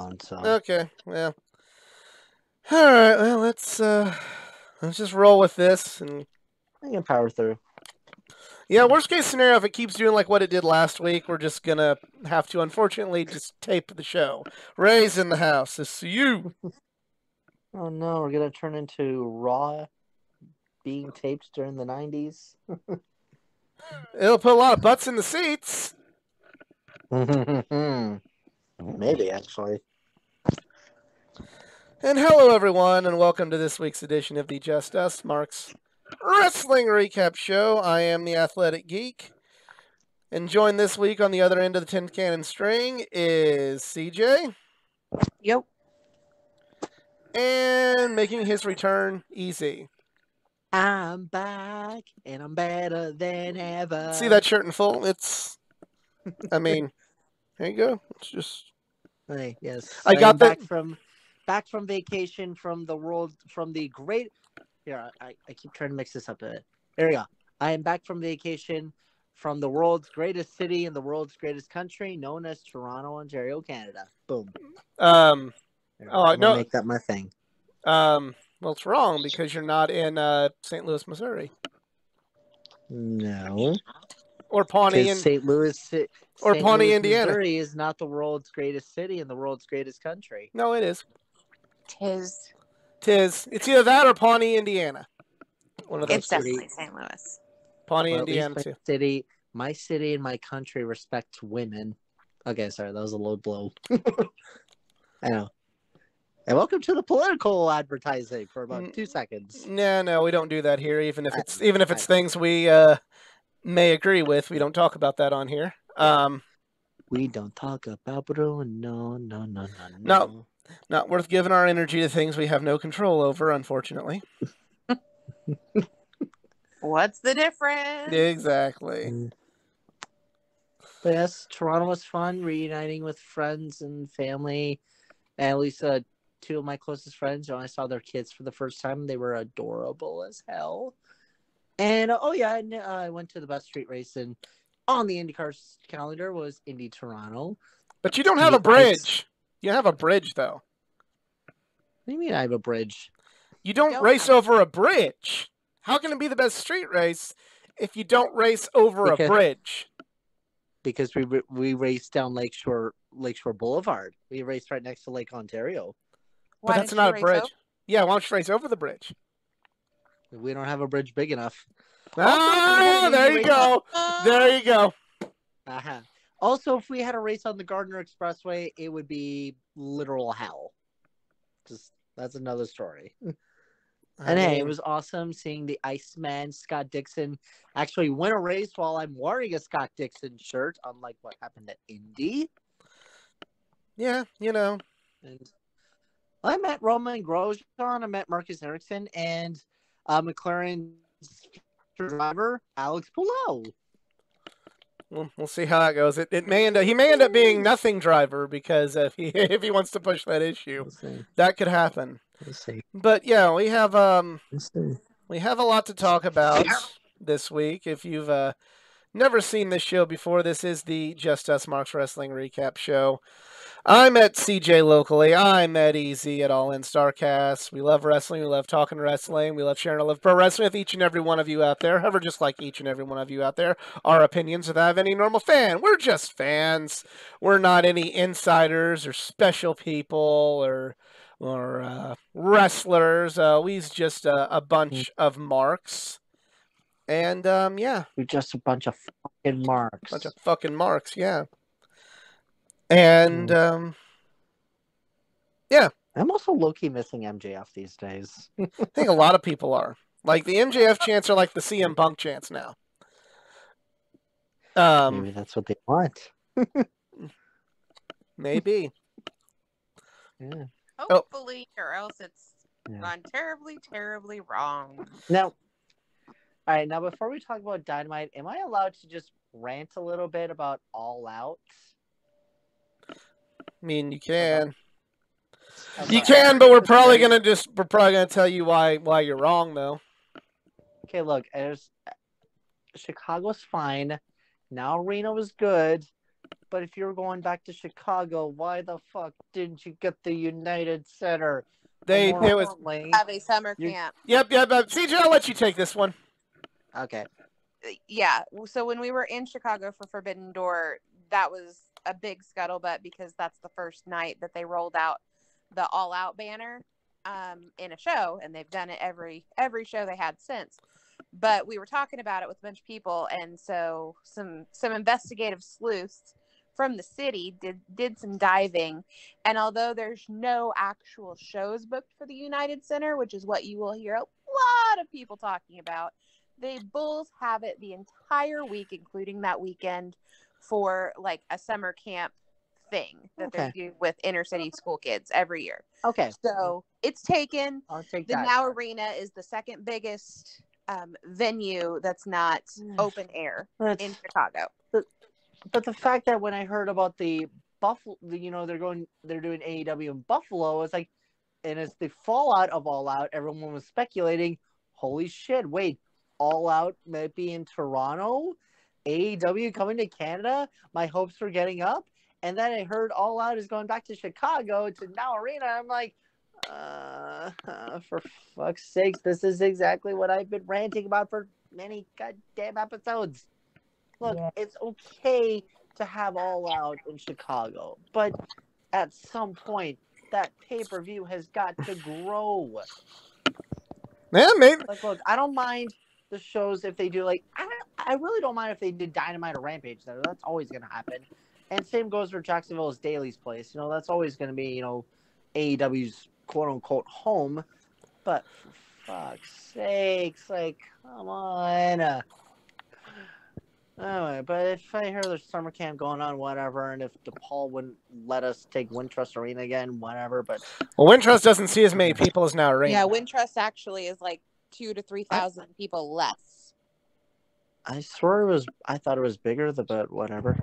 on. So Okay, well. All right, well, let's uh let's just roll with this and I can power through. yeah, worst case scenario if it keeps doing like what it did last week, we're just going to have to unfortunately just tape the show. Ray's in the house. It's you. Oh no, we're gonna turn into Raw being taped during the '90s. It'll put a lot of butts in the seats. Maybe actually. And hello, everyone, and welcome to this week's edition of the Just Us Marks Wrestling Recap Show. I am the Athletic Geek. And joined this week on the other end of the tin cannon string is CJ. Yep. And making his return, Easy. I'm back and I'm better than ever. See that shirt in full? It's, I mean, there you go. It's just, Hey, yes. I got am back that- from back from vacation from the world from the great. Here, I, I keep trying to mix this up a bit. There we go. I am back from vacation from the world's greatest city and the world's greatest country, known as Toronto, Ontario, Canada. Boom. um, Oh, gonna no. Make that my thing. um, well, it's wrong because you're not in uh, St. Louis, Missouri, No. or Pawnee, and St. Louis, Ci- or St. Pawnee, Louis, Indiana. Missouri is not the world's greatest city and the world's greatest country. no, it is. Tis. Tis. It's either that or Pawnee, Indiana. One of those. It's two. definitely St. Louis. Pawnee, Well, Indiana my too. city, my city and my country respect women. Okay, sorry, that was a low blow. I know. And welcome to the political advertising for about two seconds. No, no, we don't do that here. Even if I- it's even if it's I- things we uh, may agree with, we don't talk about that on here. Um, We don't talk about Bruno. No, no, no, no, No. Not worth giving our energy to things we have no control over, unfortunately. What's the difference? Exactly. But yes, Toronto was fun, reuniting with friends and family. And at least uh, two of my closest friends, when I saw their kids for the first time, they were adorable as hell. And uh, oh yeah, and, uh, I went to the best street race, and on the IndyCar calendar was Indy Toronto. But you don't have a The ice- bridge. You have a bridge though. What do you mean I have a bridge? You don't Don't race over a bridge. How can it be the best street race if you don't race over a bridge? Because we we raced down Lakeshore Lakeshore Boulevard. We raced right next to Lake Ontario. But that's didn't a bridge. over? Yeah, why don't you race over the bridge? We don't have a bridge big enough. Ah, Also, there you race- go. There you go. Uh-huh. Also, if we had a race on the Gardiner Expressway, it would be literal hell. Just that's another story. And hey, it was awesome seeing the Iceman Scott Dixon actually win a race while I'm wearing a Scott Dixon shirt, unlike what happened at Indy. yeah, you know, And I met Romain Grosjean, I met Marcus Ericsson, and uh, McLaren's driver Alex Palou. We'll, we'll see how that goes. It, it may end up, he may end up being nothing driver because if he if he wants to push that issue, We'll see. that could happen. We'll see. But yeah, we have um We'll we have a lot to talk about this week. If you've uh, never seen this show before, this is the Just Us Marks Wrestling Recap Show. I'm at CJ locally. I'm at Easy at All In Starcast. We love wrestling. We love talking wrestling. We love sharing a love pro wrestling with each and every one of you out there. However, just like each and every one of you out there, our opinions are that of any normal fan. We're just fans. We're not any insiders or special people or or uh, wrestlers. Uh, we's just a, a bunch of marks. And um, yeah, We're just a bunch of fucking marks. bunch of fucking marks. Yeah. And um, yeah, I'm also low key missing MJF these days. I think a lot of people are like the MJF chants are like the CM Punk chants now. Um, Maybe that's what they want. maybe. Yeah. Hopefully, or else it's Yeah. gone terribly, terribly wrong. Now, all right. Now, before we talk about Dynamite, am I allowed to just rant a little bit about All Out? I mean, you can. You can, but we're probably gonna just we're probably gonna tell you why why you're wrong though. Okay, look, there's Chicago's fine. Now Reno is good. but if you're going back to Chicago, why the fuck didn't you get the United Center? They it was importantly- Have a summer You- camp. yep yep. yep. CJ, I'll let you take this one. okay. Uh, yeah so when we were in chicago for forbidden door that was a big scuttlebutt because that's the first night that they rolled out the all out banner um, in a show and they've done it every every show they had since. But we were talking about it with a bunch of people and so some some investigative sleuths from the city did did some diving. And although there's no actual shows booked for the united center which is what you will hear a lot of people talking about they bulls have it the entire week including that weekend for like a summer camp thing that Okay. they do with inner city school kids every year Okay. so it's taken I'll take the that. now arena is the second biggest um, venue that's not Mm. open air But, in chicago but the fact that when I heard about the Buffalo, you know, they're going, they're doing AEW in Buffalo, it's like, and it's the fallout of All Out. Everyone was speculating, holy shit, wait, All Out might be in Toronto, AEW coming to Canada. My hopes were getting up, and then I heard All Out is going back to Chicago to Now Arena. I'm like, uh, uh, for fuck's sakes, this is exactly what I've been ranting about for many goddamn episodes. Look, Yeah. it's okay to have All Out in Chicago, but at some point, that pay per view has got to grow. Yeah, maybe. Like, look, I don't mind the shows if they do like I, I really don't mind if they did Dynamite or Rampage there. That's always gonna happen. And same goes for Jacksonville's Daily's place. You know, that's always gonna be, you know, AEW's quote unquote home. But for fuck's sakes, like, come on. Uh, Anyway, but if I hear there's summer camp going on, whatever, and if DePaul wouldn't let us take Wintrust Arena again, whatever. But Well, Wintrust doesn't see as many people as now Arena. yeah wintrust actually is like two to three thousand people less I swear it was. I thought it was bigger, the but whatever.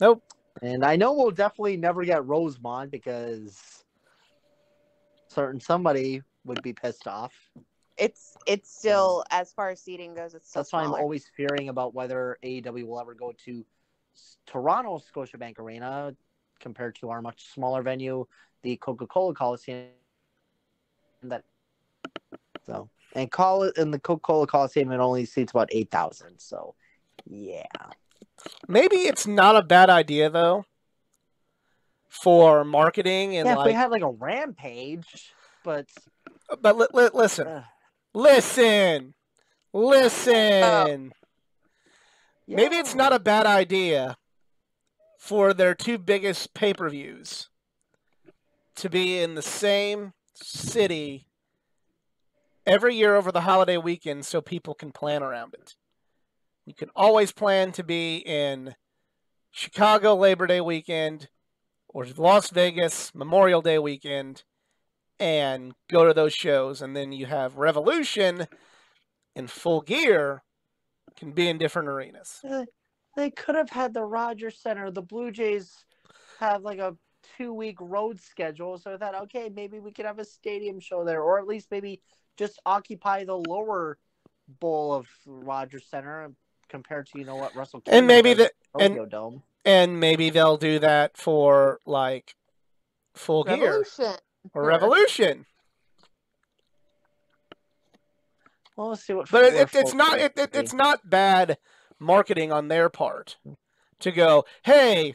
Nope. And I know we'll definitely never get Rosemont because certain somebody would be pissed off. it's it's still as far as seating goes it's still That's why I'm always fearing about whether AEW will ever go to S- Toronto Scotiabank Arena compared to our much smaller venue, the Coca-Cola Coliseum. That so and call it in the Coca-Cola Coliseum it only seats about eight thousand. So yeah. Maybe it's not a bad idea though for marketing and yeah, if we like. had like a rampage, but But li- li- listen, uh, listen, listen. Maybe it's not a bad idea for their two biggest pay per views to be in the same city every year over the holiday weekend so people can plan around it. You can always plan to be in Chicago Labor Day weekend or Las Vegas Memorial Day weekend and go to those shows. And then you have Revolution in full gear can be in different arenas. They could have had the Rogers Center. The Blue Jays have like a two week road schedule. So I thought, okay, maybe we could have a stadium show there, or at least maybe just occupy the lower bowl of Rogers Center compared to, you know, what Russell And maybe the- at and- Dome. and maybe they'll do that for like full gear. Revolution. Or revolution. Well, let's see what. but it, it, it's not it, it, it's not bad marketing on their part to go hey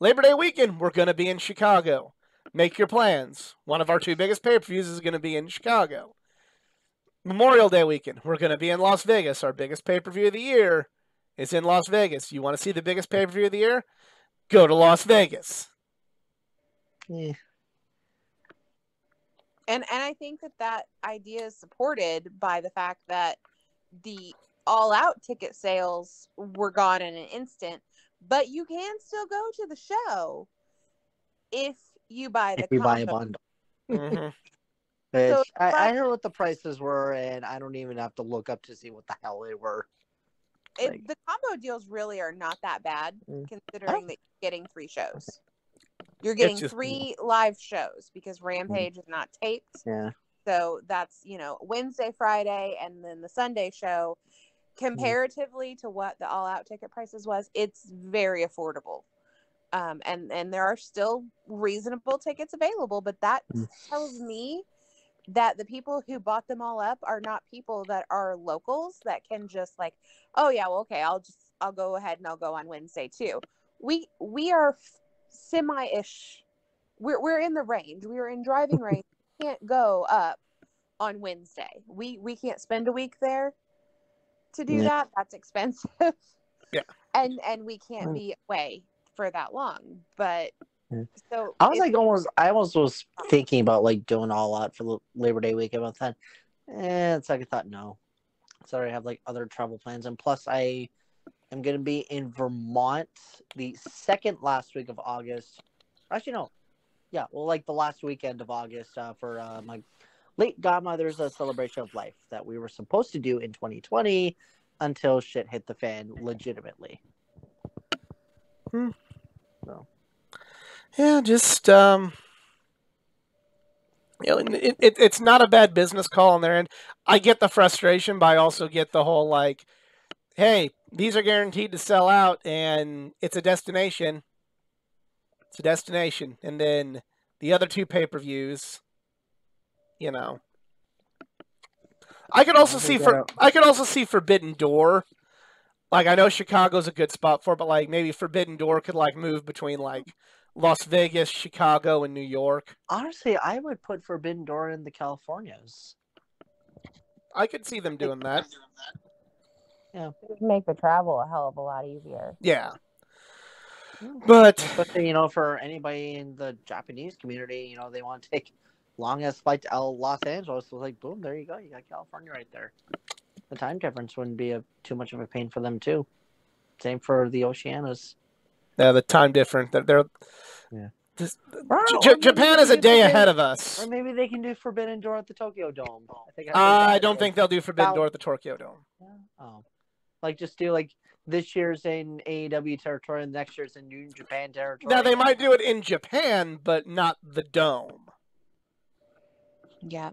labor day weekend we're going to be in chicago. Make your plans. One of our two biggest pay-per-views is going to be in chicago memorial day weekend we're going to be in las vegas our biggest pay-per-view of the year is in las vegas you want to see the biggest pay-per-view of the year go to las vegas Yeah. and and I think that that idea is supported by the fact that the all out ticket sales were gone in an instant, but you can still go to the show if you buy the If you buy a combo. bundle. Mhm. Which So, I, but- I heard what the prices were, and I don't even have to look up to see what the hell they were. It, Like- the combo deals really are not that bad Mm. considering that you're getting three shows. You're getting just- three live shows because Rampage is not taped. Yeah. So that's, you know, Wednesday, Friday, and then the Sunday show. Comparatively to what the all out ticket prices was, it's very affordable. Um, and and there are still reasonable tickets available, but that Mm. tells me that the people who bought them all up are not people that are locals that can just like, oh yeah, well okay, I'll just I'll go ahead and I'll go on Wednesday too. We we are semi ish. We're we're in the range. We're in driving range. We can't go up on Wednesday. We we can't spend a week there to do Yeah. that. That's expensive. Yeah. And and we can't be away for that long. But. So I was like almost I almost was thinking about like doing all out for the Labor Day weekend, but then eh, it's like I thought no. sorry, I have like other travel plans, and plus I am gonna be in Vermont the second last week of August. Actually, no, yeah, well, like the last weekend of August uh, for uh, my late godmother's uh, celebration of life that we were supposed to do in 2020 until shit hit the fan legitimately. Yeah, just um, you know, it, it, it's not a bad business call on their end. I get the frustration, but I also get the whole like, hey, these are guaranteed to sell out, and it's a destination. It's a destination, and then the other two pay per views, you know. I could also I see for that- I could also see Forbidden Door. Like I know Chicago's a good spot for, it, but like maybe Forbidden Door could like move between like Las Vegas, Chicago, and New York. Honestly, I would put Forbidden Door in the Californias. I could see them doing that. it would make the travel a hell of a lot easier. Yeah. Mm. But Especially, you know, for anybody in the Japanese community, you know, they want to take longest flight to Los Angeles. So like, boom, there you go. You got California right there. The time difference wouldn't be a, too much of a pain for them too. Same for the Oceanas. Yeah, the time different. They're, they're Yeah. this- Or J- maybe J- they Japan is a day ahead of us. Or maybe they can do Forbidden Door at the Tokyo Dome. I think I don't think they'll do Forbidden About- Door at the Tokyo Dome. Oh, like just do like this year's in AEW territory and next year's in New Japan territory. Now they might do it in Japan, but not the dome. Yeah.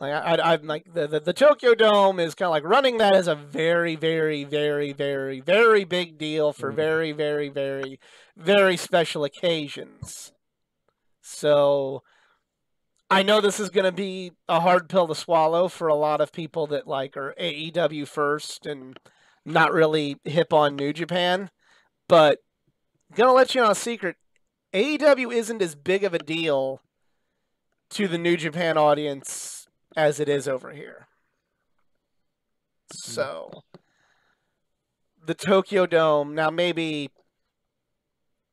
Like I, I, I'm like the, the the Tokyo Dome is kind of like running that as a very, very, very, very, very big deal for Mhm. very, very, very, very special occasions. So I know this is going to be a hard pill to swallow for a lot of people that like are AEW first and not really hip on New Japan, but gonna let you know a secret. AEW isn't as big of a deal to the New Japan audience as it is over here. So, the Tokyo Dome, now maybe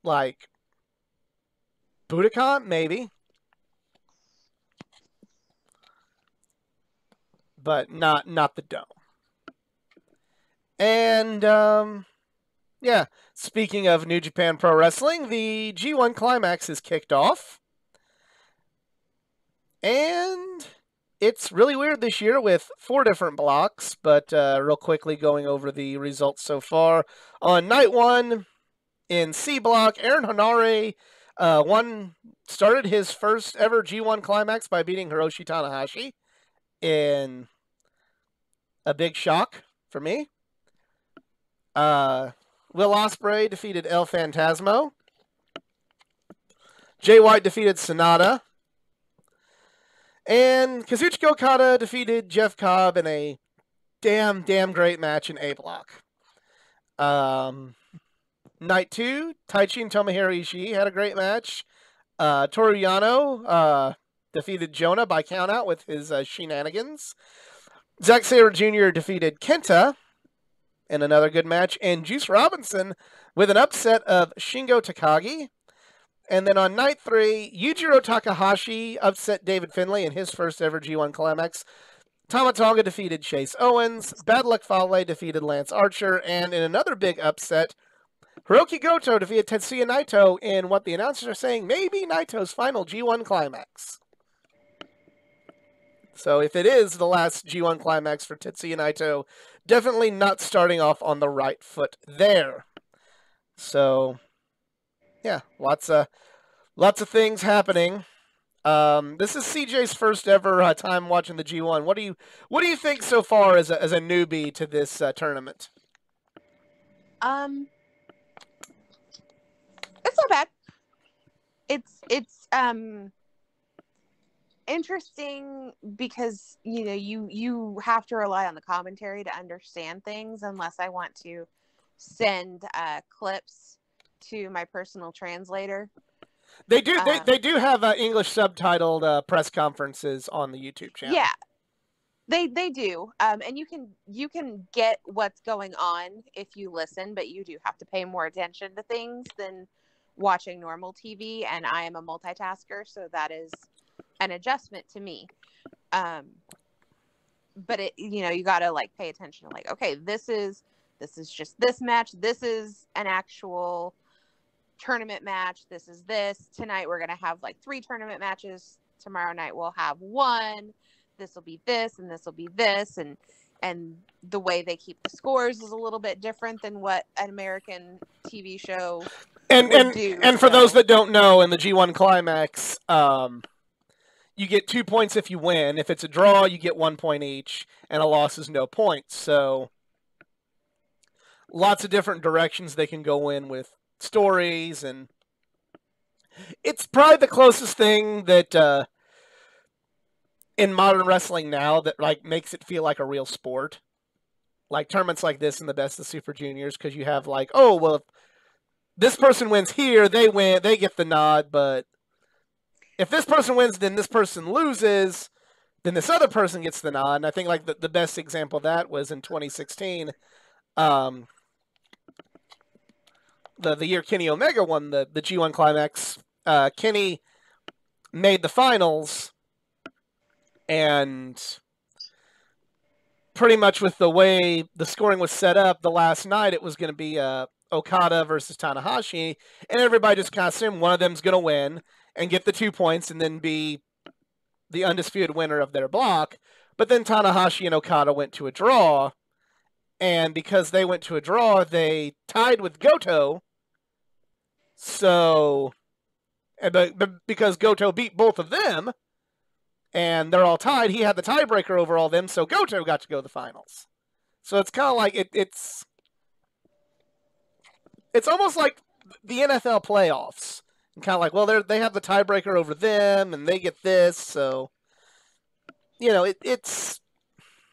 like Budokan, maybe. But not not the dome. And um yeah, speaking of New Japan Pro Wrestling, the G1 Climax is kicked off. And it's really weird this year with four different blocks, but uh, real quickly going over the results so far. On night one in C block, Aaron Henare uh, won, started his first ever G1 climax by beating Hiroshi Tanahashi in a big shock for me. Uh, Will Ospreay defeated El Fantasmo. Jay White defeated Sonata. And Kazuchika Okada defeated Jeff Cobb in a damn, damn great match in A block. Um, night two, Taichi and Tomohiro Ishii had a great match. Uh, Toru Yano uh, defeated Jonah by countout with his uh, shenanigans. Zack Sabre Jr. defeated Kenta in another good match. And Juice Robinson with an upset of Shingo Takagi. And then on night three, Yujiro Takahashi upset David Finlay in his first ever G1 climax. Tama Tonga defeated Chase Owens. Bad Luck Fale defeated Lance Archer. And in another big upset, Hiroki Goto defeated Tetsuya Naito in what the announcers are saying may be Naito's final G1 climax. So if it is the last G1 climax for Tetsuya Naito, definitely not starting off on the right foot there. So yeah, lots of lots of things happening. Um, this is CJ's first ever uh, time watching the G1. What do you what do you think so far as a, as a newbie to this uh, tournament? Um, it's not bad. It's it's um interesting because you know you you have to rely on the commentary to understand things unless I want to send uh, clips to my personal translator. They do. They, Uh, they do have uh, English subtitled uh, press conferences on the YouTube channel. Yeah, they they do, um, and you can you can get what's going on if you listen, but you do have to pay more attention to things than watching normal TV. And I am a multitasker, so that is an adjustment to me. Um, but it you know you got to like pay attention to like okay this is this is just this match this is an actual tournament match this is this tonight we're gonna have like three tournament matches tomorrow night we'll have one this will be this and this will be this and and the way they keep the scores is a little bit different than what an american tv show and and do, and for those that don't know, in the G1 Climax, um, you get two points if you win. If it's a draw, you get one point each, and a loss is no points. So, lots of different directions they can go in with stories, and it's probably the closest thing that uh, in modern wrestling now that like makes it feel like a real sport. Like tournaments like this in the best of Super Juniors, because you have like, oh well, if this person wins here, they win, they get the nod, but if this person wins, then this person loses, then this other person gets the nod. And I think like the, the best example of that was in 2016, um, the the year Kenny Omega won the the G1 Climax. Uh, Kenny made the finals, and pretty much with the way the scoring was set up, the last night it was going to be uh, Okada versus Tanahashi, and everybody just kind of assumed one of them's going to win and get the two points and then be the undisputed winner of their block. But then Tanahashi and Okada went to a draw, and because they went to a draw, they tied with Goto. So, and but, but because Goto beat both of them, and they're all tied, he had the tiebreaker over all them. So Goto got to go to the finals. So it's kind of like it, it's it's almost like the NFL playoffs. And kind of like, well, they they have the tiebreaker over them, and they get this. So, you know, it, it's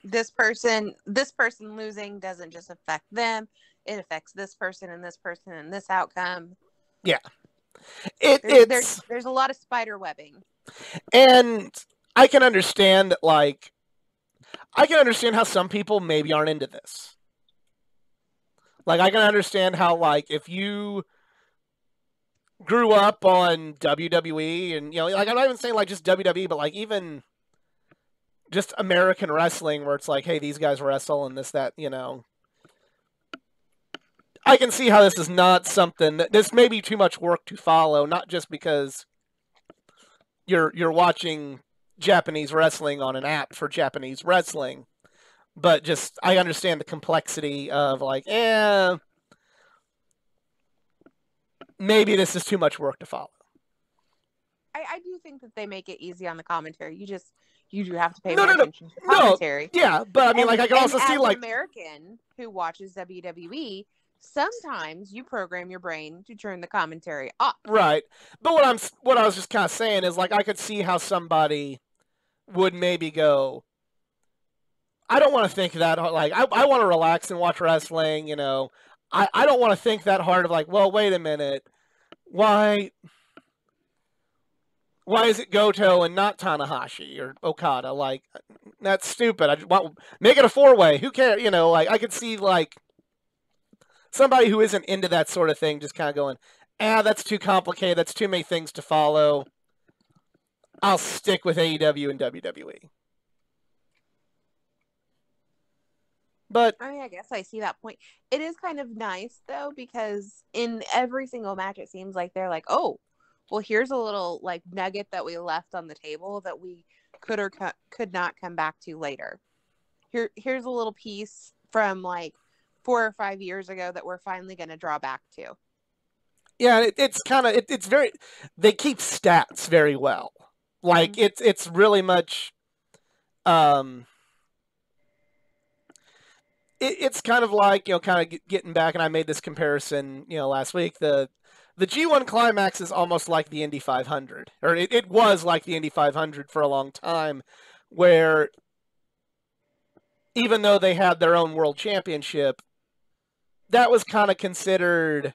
this person this person losing doesn't just affect them it affects this person and this person and this outcome Yeah. it there's, it's there's there's a lot of spider webbing and I can understand that, like, I can understand how some people maybe aren't into this. Like, I can understand how, like, if you grew up on WWE and, you know, like, I'm not even saying, like, just WWE, but, like, even just American wrestling where it's like, hey, these guys wrestle and this, that, you know. I can see how this is not something that this may be too much work to follow, not just because you're you're watching Japanese wrestling on an app for Japanese wrestling, but just I understand the complexity of like, eh, maybe this is too much work to follow. I, I do think that they make it easy on the commentary you just you do have to pay No, more no, no. attention to No. commentary Yeah, but I mean, And- like I can also see like American who watches WWE, sometimes you program your brain to turn the commentary off. right, but what I'm what I was just kind of saying is like I could see how somebody would maybe go. I don't want to think that. Like I, I want to relax and watch wrestling. You know, I, I don't want to think that hard of like, well, wait a minute, why why is it Goto and not Tanahashi or Okada? Like that's stupid. I just want make it a four way. Who cares? You know, like I could see like somebody who isn't into that sort of thing just kind of going, ah, that's too complicated. That's too many things to follow. I'll stick with AEW and WWE. But I mean, I guess I see that point. It is kind of nice though because in every single match, it seems like they're like, "Oh, well, here's a little like nugget that we left on the table that we could or co- could not come back to later. Here, here's a little piece from like four or five years ago that we're finally going to draw back to." yeah, it, it's kind of it, it's very they keep stats very well. Like Mhm. it's it's really much um it, it's kind of like you know kind of getting back and I made this comparison you know last week the the G1 Climax is almost like the Indy 500, or it, it was like the Indy 500 for a long time, where even though they had their own world championship, that was kind of considered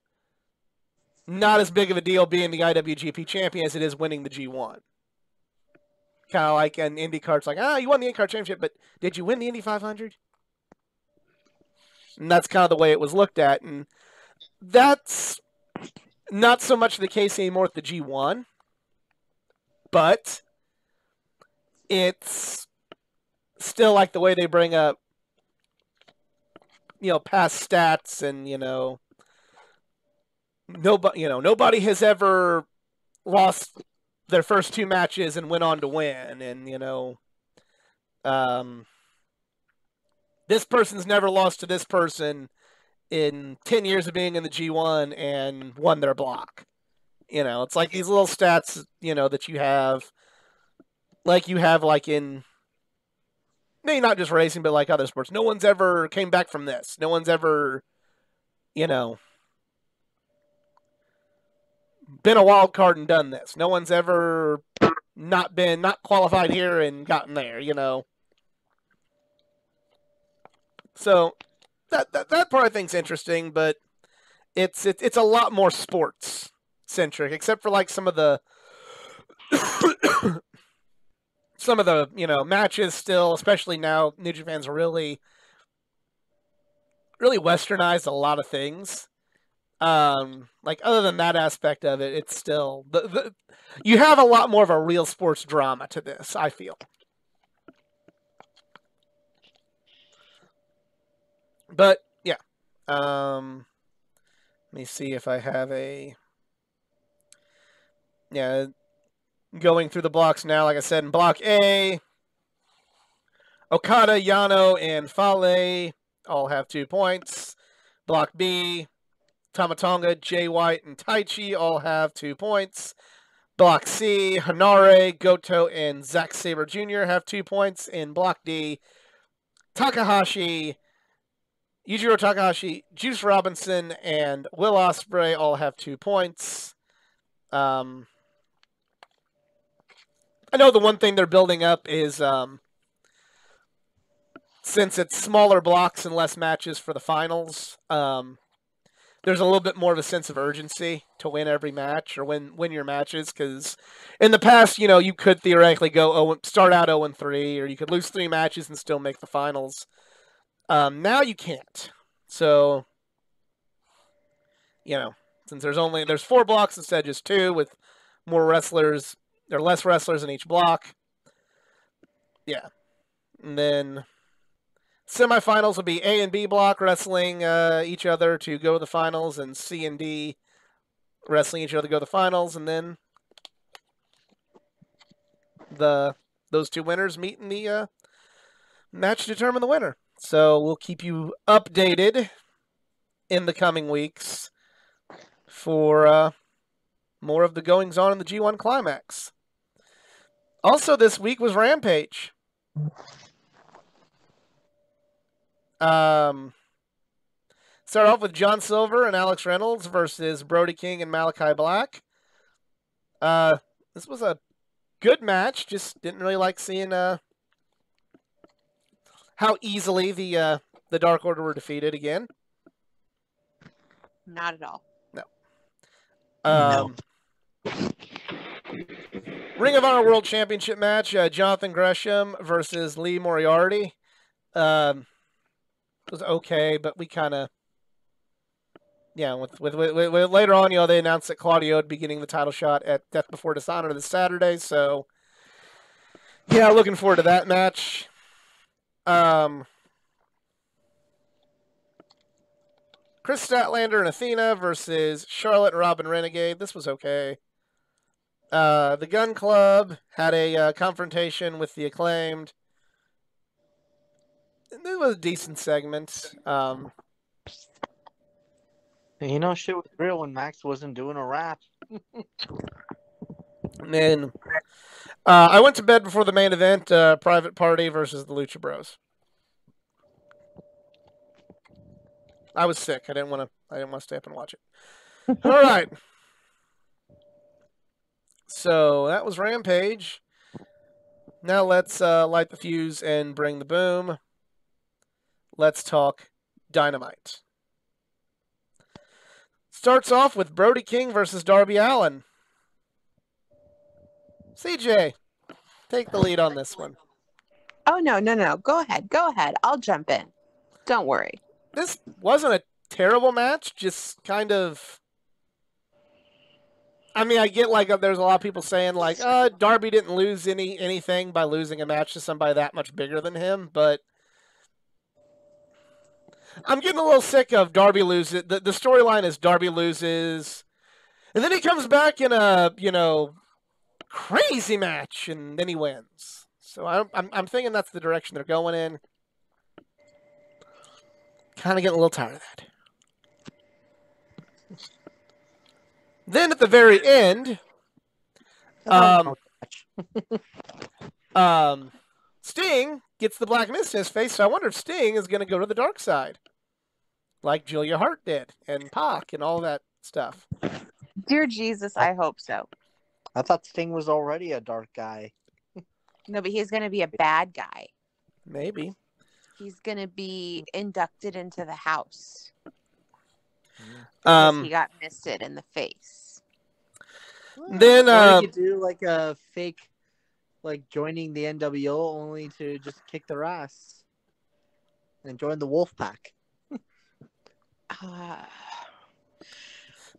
not as big of a deal being the IWGP champion as it is winning the G1. Kind of like an IndyCar's like, ah, you won the IndyCar championship, but did you win the Indy 500? And that's kind of the way it was looked at. And that's not so much the case anymore with the G1, but it's still like the way they bring up, you know, past stats and, you know, nobody, you know, nobody has ever lost their first two matches and went on to win. And, you know, um, this person's never lost to this person in 10 years of being in the G1 and won their block. You know, it's like these little stats, you know, that you have, like you have like in, maybe not just racing, but like other sports. No one's ever came back from this. No one's ever, you know, been a wild card and done this. No one's ever not been not qualified here and gotten there, you know. So that that, that part I think's interesting, but it's it, it's a lot more sports centric, except for like some of the some of the you know matches still, especially now New Japan's really really westernized a lot of things. Um, like other than that aspect of it, it's still the, the you have a lot more of a real sports drama to this. I feel. But yeah, um, let me see if I have a yeah. Going through the blocks now, like I said, in block A, Okada, Yano, and Fale all have two points. Block B, Tama Tonga, Jay White, and Taichi all have two points. Block C, Henare, Goto, and Zack Sabre Jr. have two points. In Block D, Takahashi, Yujiro Takahashi, Juice Robinson, and Will Ospreay all have two points. Um, I know the one thing they're building up is um, since it's smaller blocks and less matches for the finals, um, there's a little bit more of a sense of urgency to win every match or win win your matches because in the past, you know, you could theoretically go oh, start out 0 and 3 or you could lose three matches and still make the finals. Um, now you can't. So, you know, since there's only there's four blocks instead of just two, with more wrestlers, there are less wrestlers in each block. Yeah, and then semifinals will be A and B block wrestling uh, each other to go to the finals, and C and D wrestling each other to go to the finals, and then the those two winners meet in the uh, match to determine the winner. So we'll keep you updated in the coming weeks for uh, more of the goings on in the G1 Climax. Also, this week was Rampage. Um, start off with John Silver and Alex Reynolds versus Brody King and Malakai Black. Uh, this was a good match. Just didn't really like seeing uh, how easily the uh, the Dark Order were defeated again. Not at all. No. Um, no. Ring of Honor World Championship match: uh, Jonathan Gresham versus Lee Moriarty. Um, it was okay, but we kind of, yeah. With, with, with, with, later on, you know, they announced that Claudio would be getting the title shot at Death Before Dishonor this Saturday. So, yeah, looking forward to that match. Um, Kris Statlander and Athena versus Charlotte and Robyn Renegade. This was okay. Uh, the Gunn Club had a uh, confrontation with the acclaimed. It was a decent segment. Um, you know, shit was real when Max wasn't doing a rap. then uh, I went to bed before the main event, uh, Private Party versus the Lucha Bros. I was sick. I didn't want to. I didn't want to stay up and watch it. All right. So that was Rampage. Now let's uh, light the fuse and bring the boom. Let's talk Dynamite. Starts off with Brody King versus Darby Allin. CJ, take the lead on this one. Oh no, no, no. Go ahead. Go ahead. I'll jump in. Don't worry. This wasn't a terrible match, just kind of I mean, I get like there's a lot of people saying like, uh, Darby didn't lose any anything by losing a match to somebody that much bigger than him, but I'm getting a little sick of Darby loses. The, the storyline is Darby loses, and then he comes back in a you know crazy match, and then he wins. So I'm I'm, I'm thinking that's the direction they're going in. Kind of getting a little tired of that. Then at the very end, um, um, Sting gets the black mist in his face. So I wonder if Sting is going to go to the dark side, like Julia Hart did, and Pac, and all that stuff. Dear Jesus, I hope so. I thought Sting was already a dark guy. No, but he's going to be a bad guy. Maybe. He's going to be inducted into the house. Um, he got misted in the face. Then, uh, you do like a fake, like joining the NWO only to just kick their ass and join the Wolf Pack. Uh,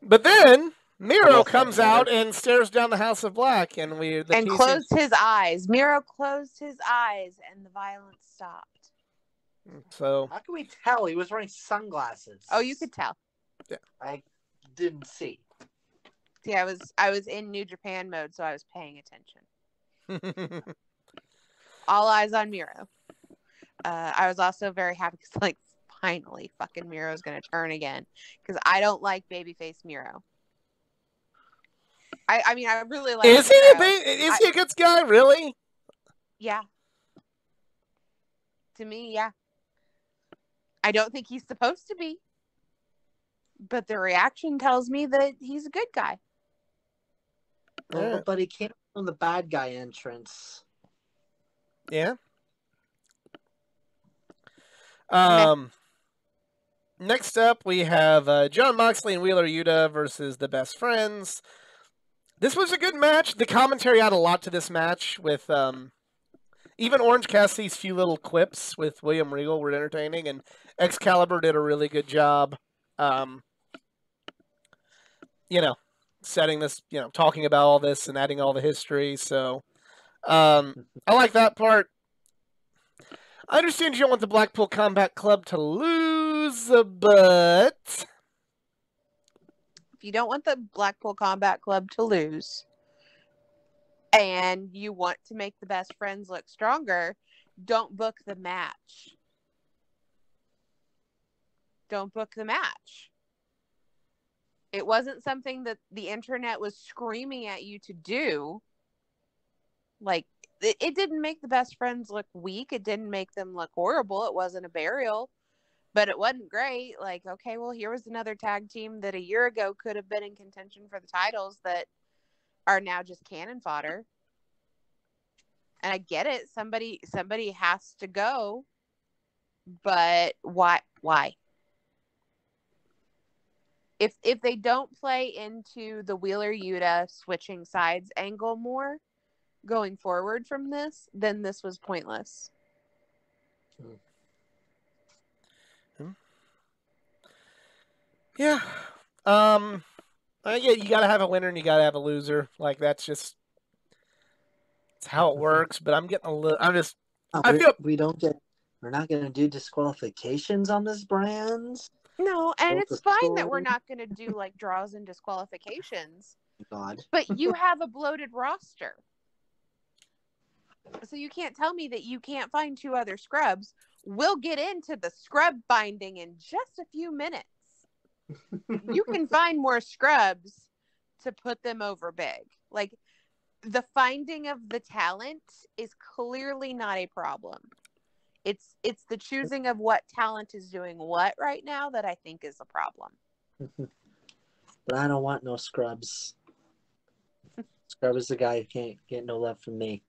But then Miro comes out and stares down the House of Black, and we the and TC closed his eyes. Miro closed his eyes, and the violence stopped. So How can we tell he was wearing sunglasses? Oh, you could tell. Yeah, I didn't see. See, I was I was in New Japan mode, so I was paying attention. All eyes on Miro. Uh, I was also very happy because, like, finally, fucking Miro's gonna turn again. Because I don't like babyface Miro. I I mean, I really like. is he a Miro. ba- is he a good guy? Really? Yeah. To me, yeah. I don't think he's supposed to be. But the reaction tells me that he's a good guy. Oh, but he came from the bad guy entrance. Yeah. Um. Next up, we have uh, Jon Moxley and Wheeler Yuta versus the Best Friends. This was a good match. The commentary added a lot to this match. With um, even Orange Cassidy's few little quips with William Regal were entertaining, and Excalibur did a really good job. Um, you know, setting this, you know, talking about all this and adding all the history. So, um, I like that part. I understand you don't want the Blackpool Combat Club to lose, but you don't want the Blackpool Combat Club to lose and you want to make the best friends look stronger, don't book the match. Don't book the match. It wasn't something that the internet was screaming at you to do. Like, it, it didn't make the best friends look weak. It didn't make them look horrible. It wasn't a burial, but it wasn't great. Like, okay, well, here was another tag team that a year ago could have been in contention for the titles that are now just cannon fodder. And I get it. Somebody somebody has to go. But why why? If if they don't play into the Wheeler Yuta switching sides angle more going forward from this, then this was pointless. Hmm. Yeah. Um, I get you got to have a winner and you got to have a loser. Like that's just it's how it works. But I'm getting a little. I'm just Oh, I we- feel- we don't get. We're not going to do disqualifications on this brand. No, and it's the fine that we're not going to do like draws and disqualifications. God. but you have a bloated roster. So you can't tell me that you can't find two other scrubs. We'll get into the scrub binding in just a few minutes. You can find more scrubs to put them over big. Like the finding of the talent is clearly not a problem. It's it's the choosing of what talent is doing what right now that I think is a problem. but I don't want no scrubs. Scrub is the guy who can't get no love from me.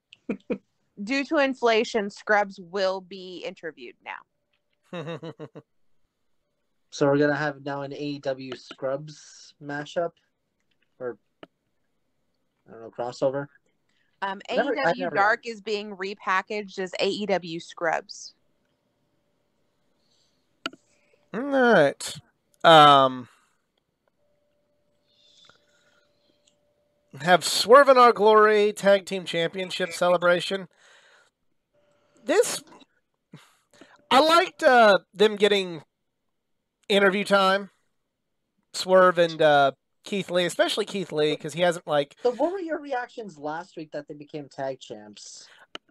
Due to inflation, Scrubs will be interviewed now. So we're gonna have now an AEW Scrubs mashup, or I don't know crossover. Um, Never- I AEW never- Dark is being repackaged as AEW Scrubs. All right. Um, have Swerve in Our Glory Tag Team Championship celebration. This, I liked uh, them getting interview time. Swerve and uh, Keith Lee, especially Keith Lee, because he hasn't like So what were your reactions last week that they became tag champs?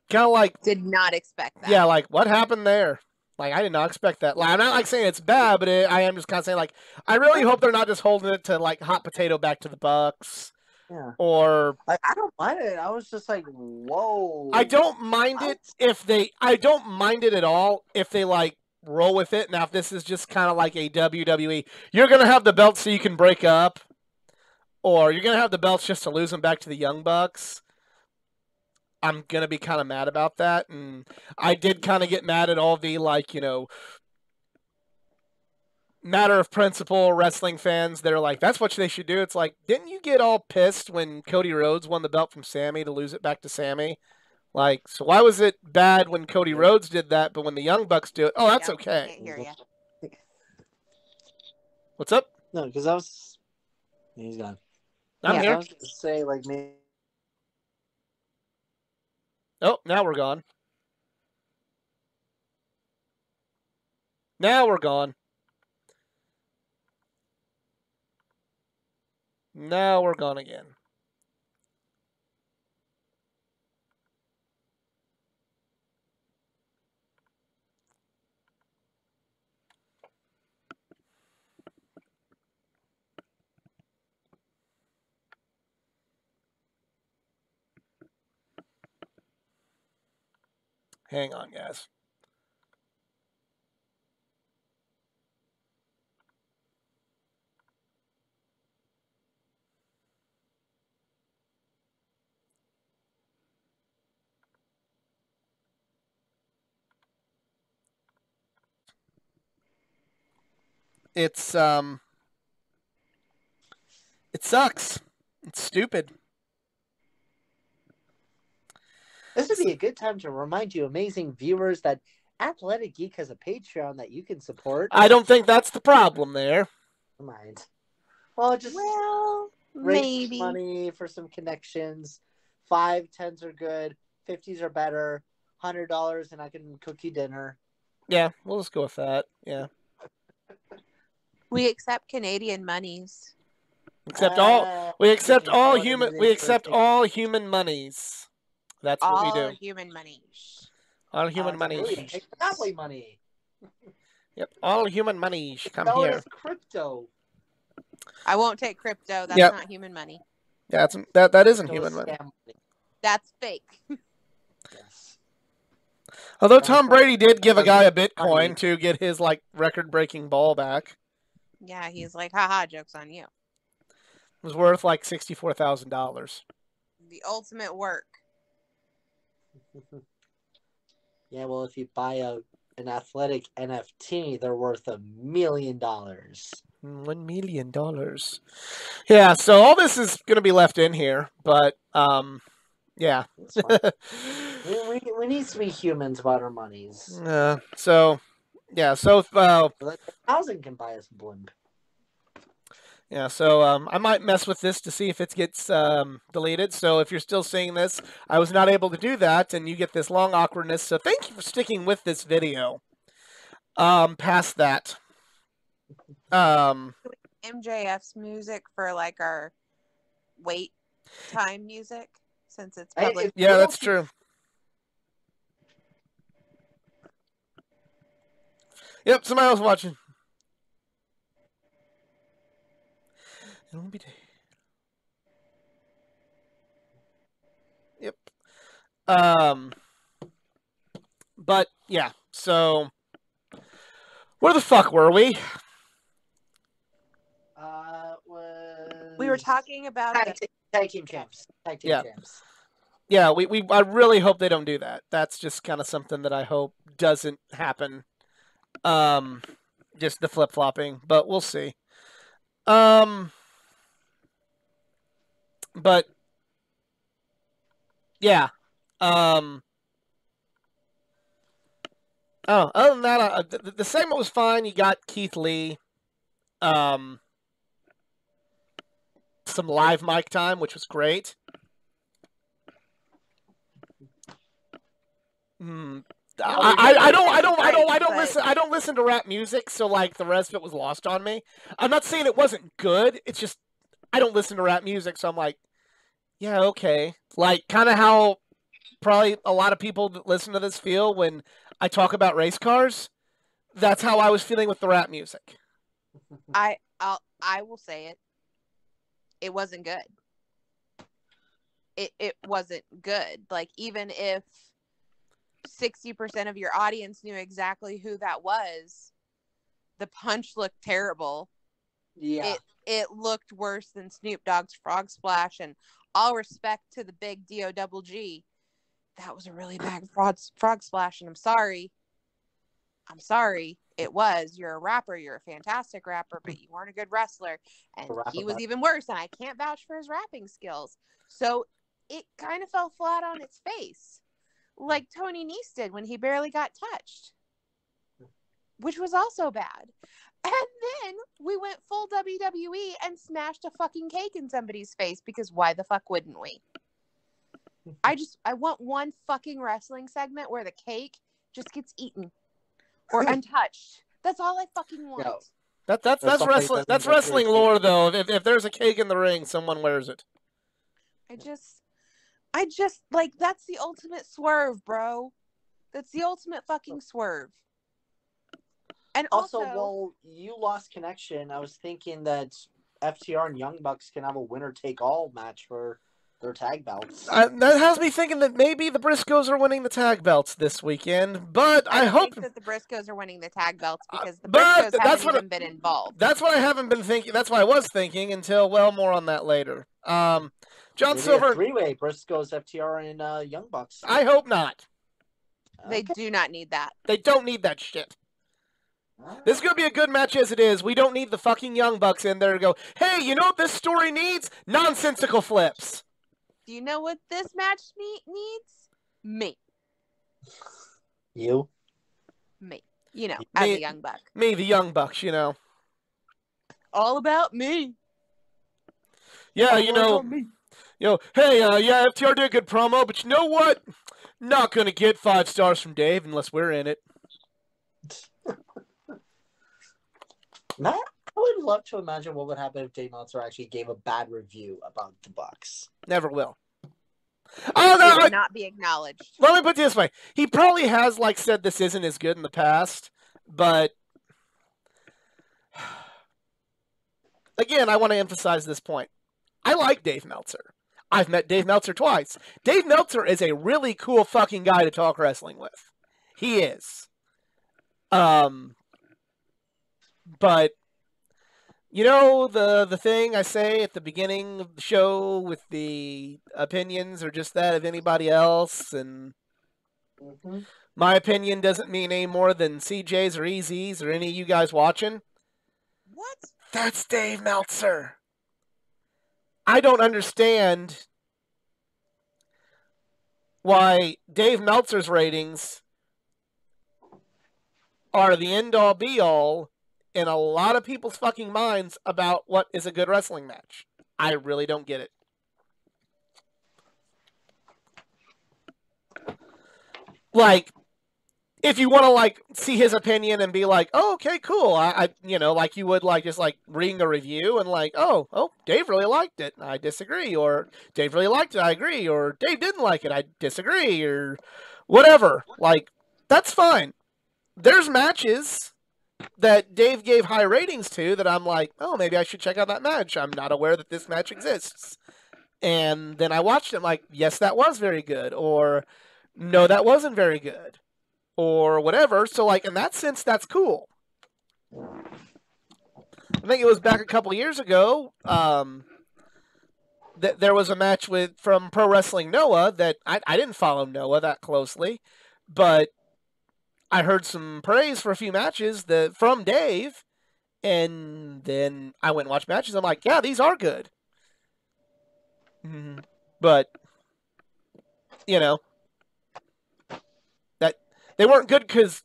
kind of like Did not expect that. Yeah, like what happened there? Like I did not expect that. Like, I'm not like saying it's bad, but it, I am just kind of saying like I really hope they're not just holding it to like hot potato back to the Bucks Yeah, or I, I don't mind it. I was just like, whoa. I don't mind it if they I don't mind it at all if they like roll with it. Now if this is just kind of like a WWE, you're gonna have the belts so you can break up, or you're gonna have the belts just to lose them back to the Young Bucks. I'm gonna be kind of mad about that, and I did kind of get mad at all the like you know matter of principle wrestling fans. They're like, that's what they should do. It's like, didn't you get all pissed when Cody Rhodes won the belt from Sammy to lose it back to Sammy? Like, so why was it bad when Cody Rhodes did that, but when the Young Bucks do it, oh, that's Yeah, okay. Can't hear ya. What's up? No, because I was. He's gone. I'm Yeah. I here. was gonna say like maybe. Oh, now we're gone. Now we're gone. Now we're gone again. Hang on, guys. It's um it sucks. It's stupid. This would be a good time to remind you, amazing viewers, that Athletic Geek has a Patreon that you can support. I don't think that's the problem there. Never mind. Well, just Well, raise maybe. money for some connections. Five, tens are good. Fifties are better. Hundred dollars, and I can cook you dinner. Yeah, we'll just go with that. Yeah. We accept Canadian monies. Accept all Uh, we accept okay, all human then we accept all human monies. That's what we do. All human money. All human Uh, monies. really, make money. Yep. All human money. Come No, here. it's crypto. I won't take crypto. That's Yep. not human money. Yeah, that's that that isn't human money. money. That's fake. Yes. Although Tom. Brady did give a guy a Bitcoin to get his like record breaking ball back. Yeah, he's like, haha, joke's on you. It was worth like sixty four thousand dollars. The ultimate work. yeah, well, if you buy a an athletic NFT, they're worth a million dollars. One million dollars. Yeah, so all this is gonna be left in here, but um yeah. We, we, we need to be humans about our monies. Uh, so yeah, so uh, Housing can buy us a blimp. Yeah, so um, I might mess with this to see if it gets um, deleted. So if you're still seeing this, I was not able to do that, and you get this long awkwardness. So thank you for sticking with this video. Um, past that, um, MJF's music for like our wait time music since it's I- public. if- yeah, that's true. Yep, somebody else watching. It won't be day. Yep. Um. But yeah, so where the fuck were we? Uh, was... we were talking about Tag the team tag team champs. Tag team Yeah. champs. yeah, we, we I really hope they don't do that. That's just kind of something that I hope doesn't happen. Um, just the flip flopping, but we'll see. Um, but yeah, um. Oh, other than that, uh, the, the segment was fine. You got Keith Lee, um, some live mic time, which was great. Hmm. I, I, I don't I don't I don't I don't listen I don't listen to rap music, so like the rest of it was lost on me. I'm not saying it wasn't good. It's just I don't listen to rap music, so I'm like, yeah, okay. Like kind of how probably a lot of people that listen to this feel when I talk about race cars. That's how I was feeling with the rap music. I I'll I will say it. It wasn't good. It it wasn't good. Like even if sixty percent of your audience knew exactly who that was, the punch looked terrible. Yeah. It it looked worse than Snoop Dogg's Frog Splash. And all respect to the big Do Double G, that was a really bad frog Frog Splash. And I'm sorry. I'm sorry. It was. You're a rapper. You're a fantastic rapper, but you weren't a good wrestler. And he was even worse. And I can't vouch for his rapping skills. So it kind of fell flat on its face, like Tony Nese did when he barely got touched, which was also bad. And then we went full WWE and smashed a fucking cake in somebody's face because why the fuck wouldn't we? I just I want one fucking wrestling segment where the cake just gets eaten or untouched. That's all I fucking want. No. That that's That's that's wrestling that's wrestling lore though. If if there's a cake in the ring, someone wears it. I just I just like that's the ultimate swerve, bro. That's the ultimate fucking swerve. And Also, also, well, you lost connection. I was thinking that FTR and Young Bucks can have a winner take all match for their tag belts. I, that has me thinking that maybe the Briscoes are winning the tag belts this weekend, but I, don't hope think that the Briscoes are winning the tag belts Uh, because the but Briscoes that's haven't what I- even been involved. that's what I haven't been thinking. That's what I was thinking until well, more on that later. Um, John Silver, three way Briscoes, FTR, and uh, Young Bucks. I hope not. They Okay. do not need that. They don't need that shit. This is gonna be a good match as it is. We don't need the fucking Young Bucks in there to go. Hey, you know what this story needs? Nonsensical flips. Do you know what this match me- needs? Me. You. Me. You know, as Me- a young buck. Me, the Young Bucks. You know. All about me. Yeah, you know. You know, hey, uh, yeah, FTR did a good promo, but you know what? Not gonna get five stars from Dave unless we're in it. Matt, I would love to imagine what would happen if Dave Meltzer actually gave a bad review about the Bucks. Never will. Oh it no! Would not be acknowledged. Let me put it this way: he probably has like said this isn't as good in the past, but again, I want to emphasize this point. I like Dave Meltzer. I've met Dave Meltzer twice. Dave Meltzer is a really cool fucking guy to talk wrestling with. He is. Um, but you know the the thing I say at the beginning of the show with the opinions are just that of anybody else, and Mm-hmm. my opinion doesn't mean any more than CJ's or EZ's or any of you guys watching. What? That's Dave Meltzer. I don't understand why Dave Meltzer's ratings are the end all be all in a lot of people's fucking minds about what is a good wrestling match. I really don't get it. Like, if you want to like see his opinion and be like, oh, okay, cool. I, I, you know, like you would like just like reading a review and like, oh, oh, Dave really liked it. I disagree, or Dave really liked it. I agree, or Dave didn't like it. I disagree, or whatever. Like, that's fine. There's matches that Dave gave high ratings to that I'm like, oh, maybe I should check out that match. I'm not aware that this match exists. And then I watched it, like, yes, that was very good, or no, that wasn't very good or whatever. So like in that sense, that's cool. I think it was back a couple years ago. Um, th- there was a match with from Pro Wrestling Noah that I, I didn't follow Noah that closely, but I heard some praise for a few matches that from Dave, and then I went and watched matches. I'm like, yeah, these are good. Mhm. But you know that they weren't good because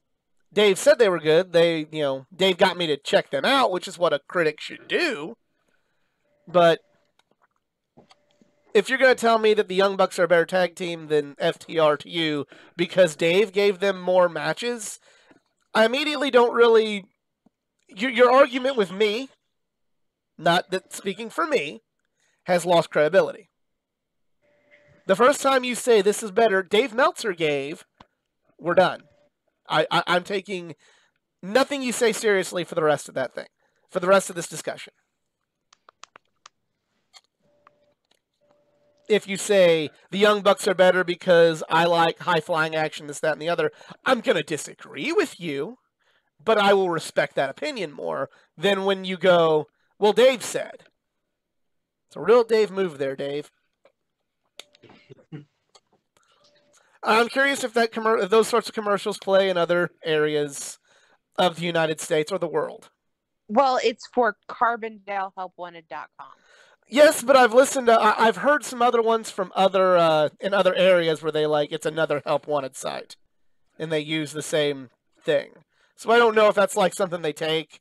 Dave said they were good. They, you know, Dave got me to check them out, which is what a critic should do. But if you're going to tell me that the Young Bucks are a better tag team than FTR to you because Dave gave them more matches, I immediately don't really. Your, your argument with me, not that speaking for me, has lost credibility. The first time you say this is better, Dave Meltzer gave, we're done. I, I I'm taking nothing you say seriously for the rest of that thing, for the rest of this discussion. If you say the Young Bucks are better because I like high flying action, this, that, and the other, I'm going to disagree with you, but I will respect that opinion more than when you go, well, Dave said. It's a real Dave move there, Dave. I'm curious if that commer- if those sorts of commercials play in other areas of the United States or the world. Well, it's for CarbondaleHelpWanted.com. Yes, but I've listened to I- I've heard some other ones from other uh, in other areas where they like it's another help wanted site, and they use the same thing. So I don't know if that's like something they take.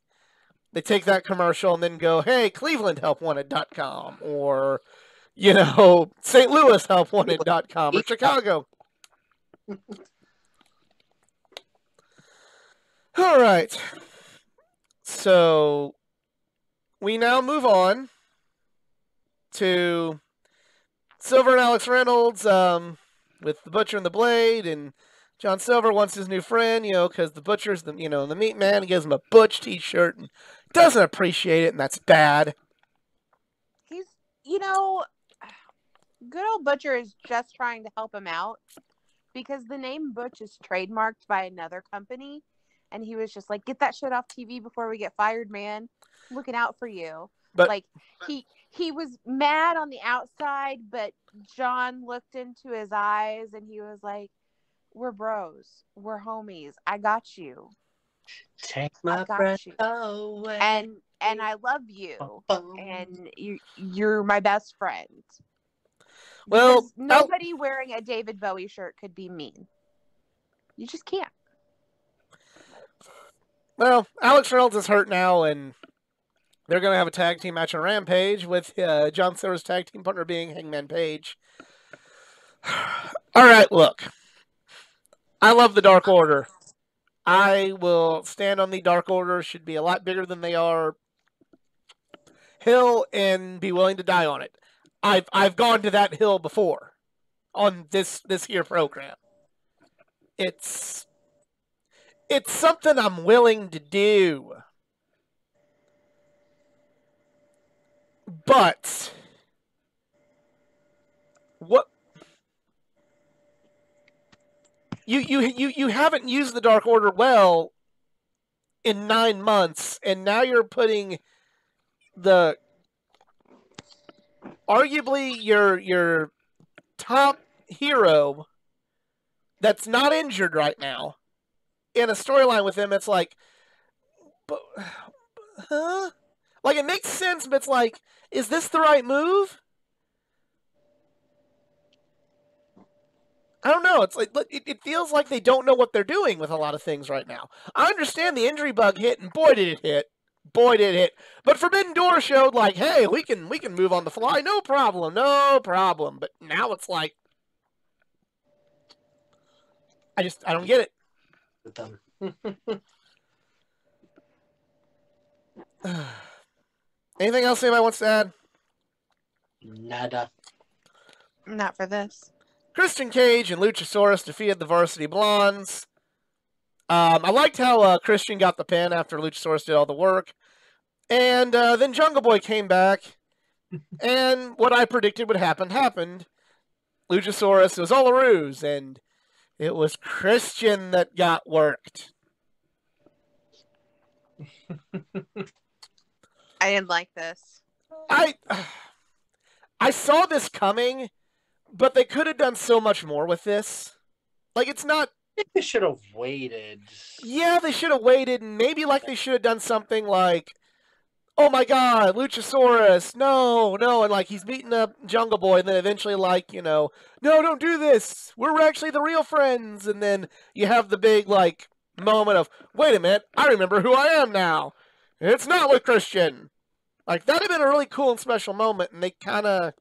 They take that commercial and then go, "Hey, ClevelandHelpWanted.com," or you know, St. Louis HelpWanted.com or Chicago. All right. So we now move on to Silver and Alex Reynolds um, with the Butcher and the Blade, and John Silver wants his new friend, you know, because the Butcher's the you know the meat man. He gives him a Butch T-shirt and doesn't appreciate it, and that's bad. He's, you know, good old Butcher is just trying to help him out because the name Butch is trademarked by another company. And he was just like, get that shit off TV before we get fired, man. Looking out for you. But like he he was mad on the outside, but John looked into his eyes and he was like, We're bros. We're homies. I got you. Take my got breath you. away. And and I love you. Bum. And you you're my best friend. Well, Because oh. nobody wearing a David Bowie shirt could be mean. You just can't. Well, Alex Reynolds is hurt now, and they're going to have a tag team match on Rampage with uh, John Silver's tag team partner being Hangman Page. All right, look. I love the Dark Order. I will stand on the Dark Order should be a lot bigger than they are. Hill and be willing to die on it. I've I've gone to that hill before on this this here program. It's it's something I'm willing to do. But what you you you you haven't used the Dark Order well in 9 months and now you're putting the arguably your your top hero that's not injured right now in a storyline with him, it's like, but, huh? Like it makes sense, but it's like, is this the right move? I don't know. It's like it, it feels like they don't know what they're doing with a lot of things right now. I understand the injury bug hit, and boy did it hit. Boy did it hit. But Forbidden Door showed like, hey, we can we can move on the fly, no problem, no problem. But now it's like, I just I don't get it. with them. Anything else anybody wants to add? Nada. Not for this. Christian Cage and Luchasaurus defeated the Varsity Blondes. Um, I liked how uh, Christian got the pin after Luchasaurus did all the work. And uh, then Jungle Boy came back. and what I predicted would happen happened. Luchasaurus was all a ruse, and it was Christian that got worked. I didn't like this. I I saw this coming, but they could have done so much more with this. Like it's not I think they should have waited. Yeah, they should have waited, and maybe like they should have done something like, "Oh my God, Luchasaurus! No, no!" And like he's beating up Jungle Boy, and then eventually like you know, "No, don't do this. We're actually the real friends." And then you have the big like moment of, "Wait a minute, I remember who I am now. It's not with Christian." Like that'd have been a really cool and special moment, and they kind of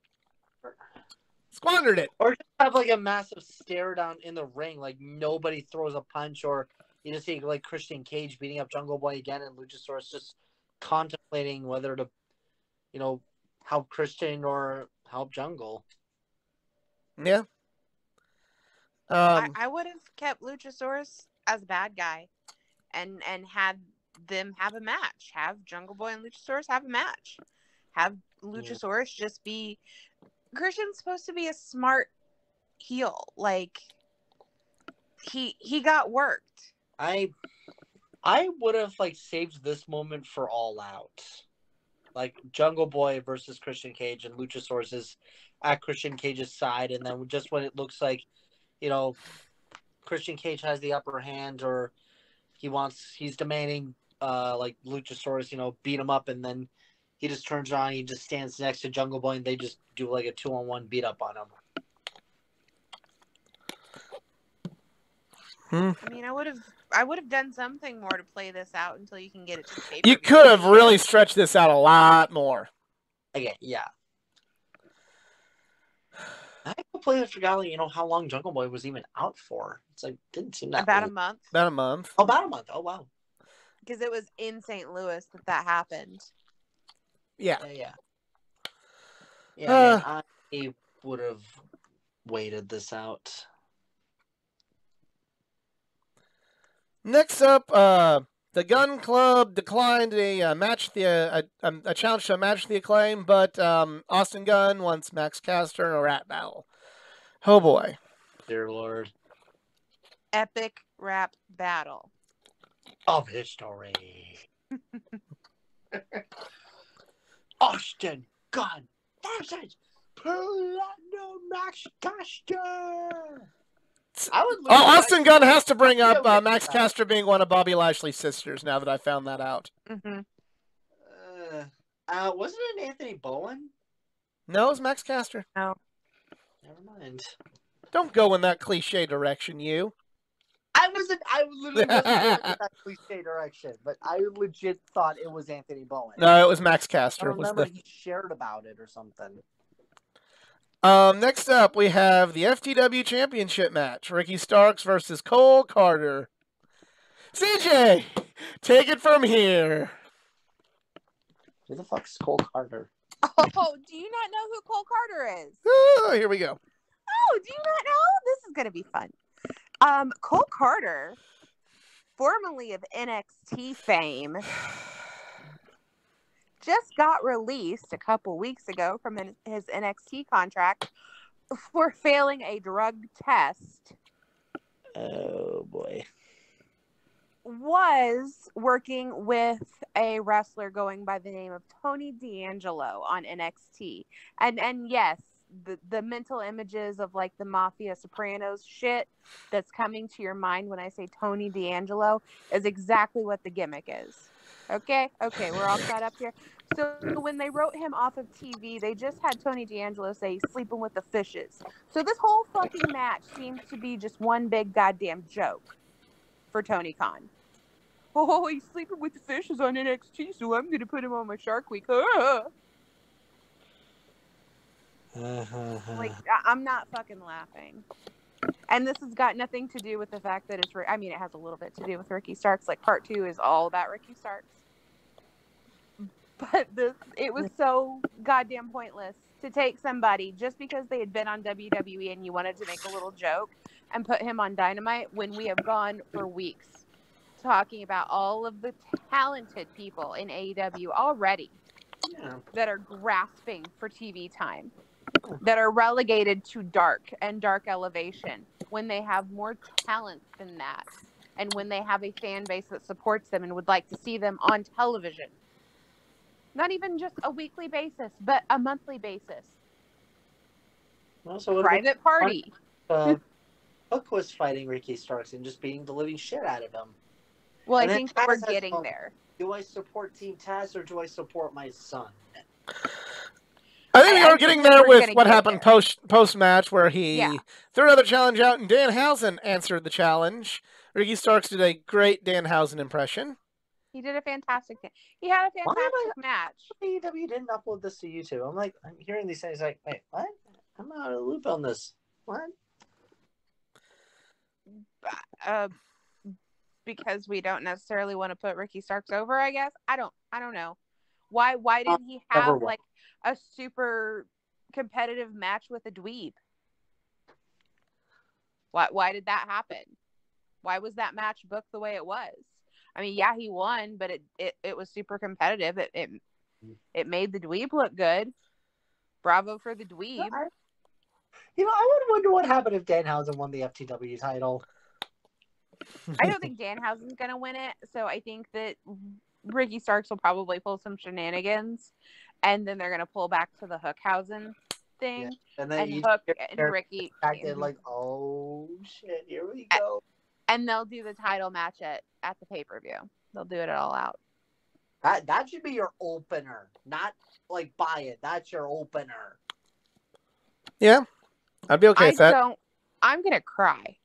squandered it. Or just have like a massive stare down in the ring, like nobody throws a punch, or you just see like Christian Cage beating up Jungle Boy again, and Luchasaurus just contemplating whether to, you know, help Christian or help Jungle. Yeah. I, Um, I would have kept Luchasaurus as a bad guy, and and had them have a match. Have Jungle Boy and Luchasaurus have a match. Have Luchasaurus just be. Christian's supposed to be a smart heel. Like he he got worked. I, I would have like saved this moment for All Out, like Jungle Boy versus Christian Cage, and Luchasaurus is at Christian Cage's side, and then just when it looks like, you know, Christian Cage has the upper hand, or he wants he's demanding uh like Luchasaurus, you know, beat him up, and then he just turns around, he just stands next to Jungle Boy, and they just do like a two on one beat up on him. hmm. I mean, I would have I would have done something more to play this out until you can get it to pay. You could have really stretched this out a lot more. Again, yeah. I completely forgot, you know, how long Jungle Boy was even out for. It's like didn't seem that about a month About a month. Oh, about a month. Oh wow. Because it was in St. Louis that that happened. Yeah. Yeah, yeah. Yeah, Uh. I would have waited this out. Next up, uh, the Gunn Club declined a uh, match the uh, a, um, a challenge to a match the acclaim, but um, Austin Gunn wants Max Caster in a rap battle. Oh boy. Dear Lord Epic rap battle. Of history. Austin Gunn versus Platinum Max Caster. I would. Oh, Austin Gunn has to bring up Yeah, uh, Max Caster being one of Bobby Lashley's sisters. Now that I found that out. hmm Uh, uh, wasn't it Anthony Bowen? No, it was Max Caster. Never mind. Don't go in that cliche direction, you. I wasn't. I literally wasn't going in that cliche direction, but I legit thought it was Anthony Bowen. No, it was Max I Caster. Was remember the he shared about it or something. Um, next up, we have the FTW Championship match: Ricky Starks versus Cole Karter. CJ, take it from here. Who the fuck's Cole Karter? Oh, do you not know who Cole Karter is? Oh, here we go. Oh, do you not know? This is gonna be fun. Um, Cole Karter, formerly of NXT fame, just got released a couple weeks ago from his NXT contract for failing a drug test. Oh boy. Was working with a wrestler going by the name of Tony D'Angelo on NXT, and and yes, the the mental images of like the Mafia Sopranos shit that's coming to your mind when I say Tony D'Angelo is exactly what the gimmick is. Okay, okay, we're all caught up here. So when they wrote him off of TV, they just had Tony D'Angelo say he's sleeping with the fishes. So this whole fucking match seems to be just one big goddamn joke for Tony Khan. Oh, he's sleeping with the fishes on NXT, so I'm gonna put him on my Shark Week. Uh-huh. Like I- I'm not fucking laughing. And this has got nothing to do with the fact that it's. I mean, it has a little bit to do with Ricky Starks. Like part two is all about Ricky Starks. But this, it was so goddamn pointless to take somebody just because they had been on WWE and you wanted to make a little joke and put him on Dynamite when we have gone for weeks talking about all of the talented people in AEW already yeah. that are grasping for TV time, that are relegated to dark and dark elevation when they have more talent than that, and when they have a fan base that supports them and would like to see them on television. Not even just a weekly basis, but a monthly basis. Well, so what about, Private party. uh, Hook was fighting Ricky Starks and just beating the living shit out of him. Well, I And then think we're Taz getting there. Do I support Team Taz or do I support my son? I think we are getting there with what happened there. post post match, where he Yeah. threw another challenge out, and Dan Danhausen answered the challenge. Ricky Starks did a great Dan Danhausen impression. He did a fantastic thing. He had a Why am I- fantastic match. AEW didn't upload this to YouTube. I'm like, I'm hearing these things like, wait, what? I'm out of the loop on this. What? Uh, because we don't necessarily want to put Ricky Starks over. I guess I don't. I don't know. Why? Why didn't he have like a super competitive match with a dweeb? Why? Why did that happen? Why was that match booked the way it was? I mean, yeah, he won, but it it, it was super competitive. It, it it made the dweeb look good. Bravo for the dweeb. You know, I would wonder what happened if Danhausen won the FTW title. I don't think Danhausen's gonna win it, so I think that Ricky Starks will probably pull some shenanigans, and then they're gonna pull back to the Hookhausen thing, And then and Hook and there Ricky, acted like, oh shit, here we go. and they'll do the title match at at the pay per view. They'll do it all out. That that should be your opener, not like buy it. That's your opener. Yeah, I'd be okay I with that. don't. I'm gonna cry.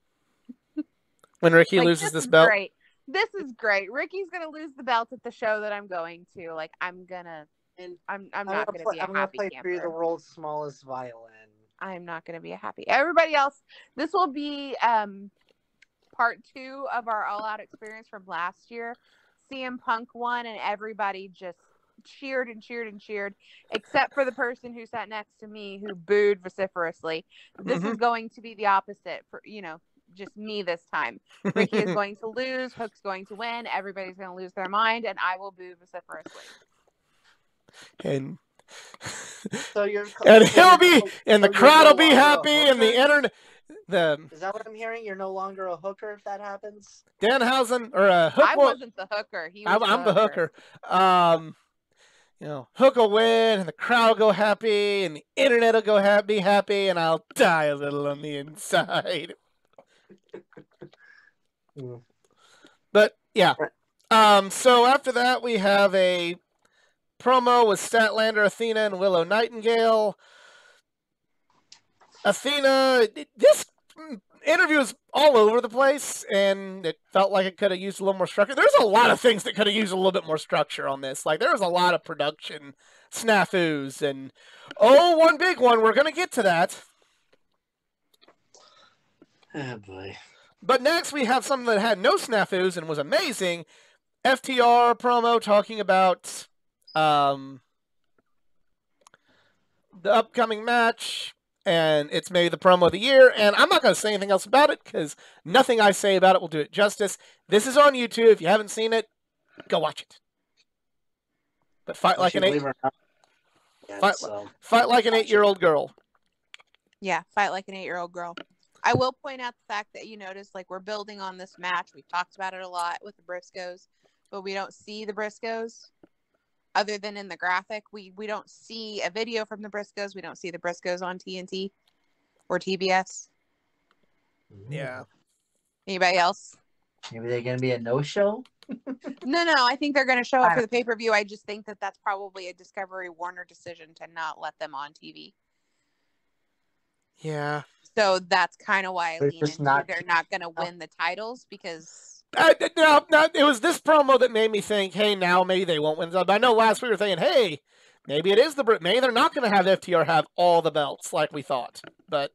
When Ricky Like, loses this this is belt, Great. This is great. Ricky's gonna lose the belt at the show that I'm going to. Like I'm gonna. And I'm. I'm I'm not gonna gonna play, be a I'm gonna play camper. through the world's smallest violin. I'm not going to be a happy. Everybody else, this will be um part two of our all out experience from last year. CM Punk won, and everybody just cheered and cheered and cheered, except for the person who sat next to me who booed vociferously. This is going to be the opposite for you know. Just me this time. Ricky is going to lose. Hook's going to win. Everybody's going to lose their mind, and I will boo vociferously. and So you're and he'll be and the crowd will be happy, and the internet, the Is that what I'm hearing? You're no longer a hooker if that happens. Danhausen or uh, Hook. I wasn't the hooker. He was I'm, I'm the hooker. Um, you know, Hook will win, and the crowd will go happy, and the internet will go happy, happy, and I'll die a little on the inside. Mm. But yeah. Um, so after that, we have a promo with Statlander, Athena, and Willow Nightingale. Athena, this interview is all over the place, and it felt like it could have used a little more structure. There's a lot of things that could have used a little bit more structure on this. Like there was a lot of production snafus, and oh, one big one. We're gonna get to that. Oh boy. But next we have something that had no snafus and was amazing. FTR promo talking about um, the upcoming match, and it's maybe the promo of the year. And I'm not going to say anything else about it because nothing I say about it will do it justice. This is on YouTube. If you haven't seen it, go watch it. But fight like an eight, Believe it or not. Yeah, Fight- so. fight like an eight-year-old girl. Yeah, fight like an eight year old girl. I will point out the fact that you notice, like, we're building on this match. We've talked about it a lot with the Briscoes, but we don't see the Briscoes other than in the graphic. We we don't see a video from the Briscoes. We don't see the Briscoes on TNT or TBS. Mm-hmm. Yeah. Anybody else? Maybe they're gonna be a no-show. No, no. I think they're going to show up for the pay per view. I just think that that's probably a Discovery Warner decision to not let them on TV. Yeah. So that's kind of why I They're lean into not they're not going to win the titles because I, no, no, it was this promo that made me think, hey, now maybe they won't win. But I know last week we were thinking, hey, maybe it is the Brit. Maybe they're not going to have FTR have all the belts like we thought. But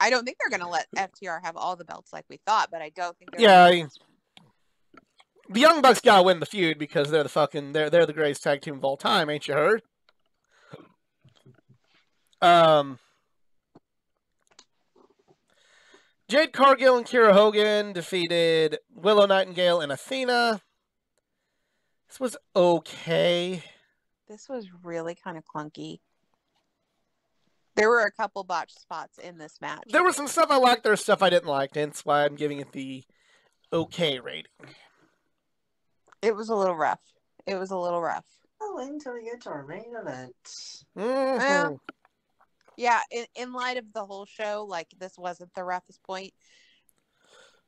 I don't think they're going to let FTR have all the belts like we thought, but I don't think they're Yeah, gonna- the Young Bucks got to win the feud because they're the fucking they're they're the greatest tag team of all time. Ain't you heard? Um. Jade Cargill and Kiera Hogan defeated Willow Nightingale and Athena. This was okay. this was really kind of clunky. There were a couple botched spots in this match. There was some stuff I liked, there was stuff I didn't like, hence why I'm giving it the okay rating. It was a little rough. It was a little rough. Oh, wait until we get to our main event. Mhm. Well, Yeah, in, in light of the whole show, like this wasn't the roughest.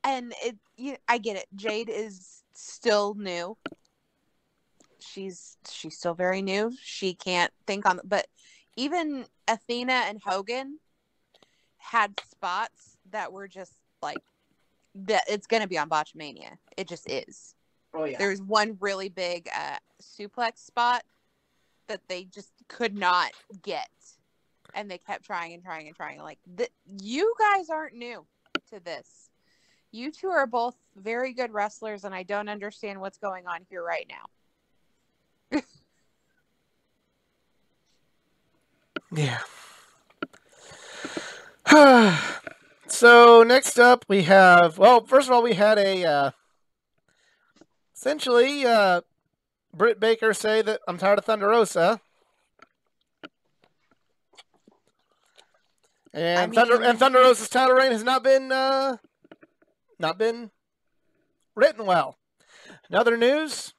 And it you, I get it. Jade is still new. She's she's still very new. She can't think on but even Athena and Hogan had spots that were just like that it's going to be on Botchamania. It just is. Oh yeah. There's one really big uh, suplex spot that they just could not get, and they kept trying and trying and trying. Like th- you guys aren't new to this. You two are both very good wrestlers, and I don't understand what's going on here right now. Yeah. so next up we have well, first of all we had a uh, essentially uh, Britt Baker say that I'm tired of Thunder Rosa. And I mean- Thunder and Thunder Rosa's title reign has not been uh, not been written well. Another news.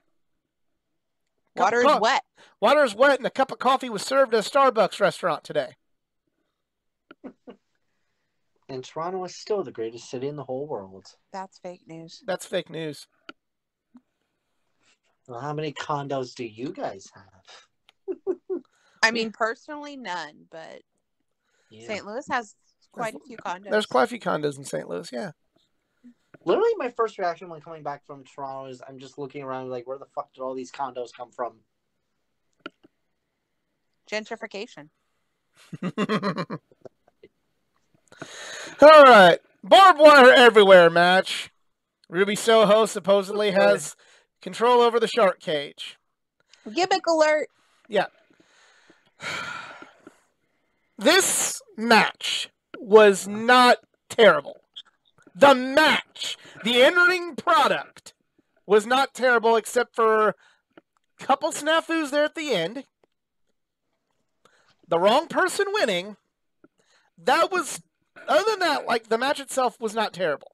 Water is wet. Water is wet and a cup of coffee was served at a Starbucks restaurant today. And Toronto is still the greatest city in the whole world. That's fake news. That's fake news. Well, how many condos do you guys have? I mean, personally, none, but Yeah. St. Louis has quite a few condos. There's quite a few condos in St. Louis, yeah. Literally, my first reaction when coming back from Toronto is I'm just looking around like, where the fuck did all these condos come from? gentrification. All right. Barbed wire everywhere match. Ruby Soho supposedly has control over the shark cage. Gimmick alert. This match was not terrible. The match, the entering product, was not terrible except for a couple snafus there at the end. The wrong person winning. That was, other than that, like the match itself was not terrible.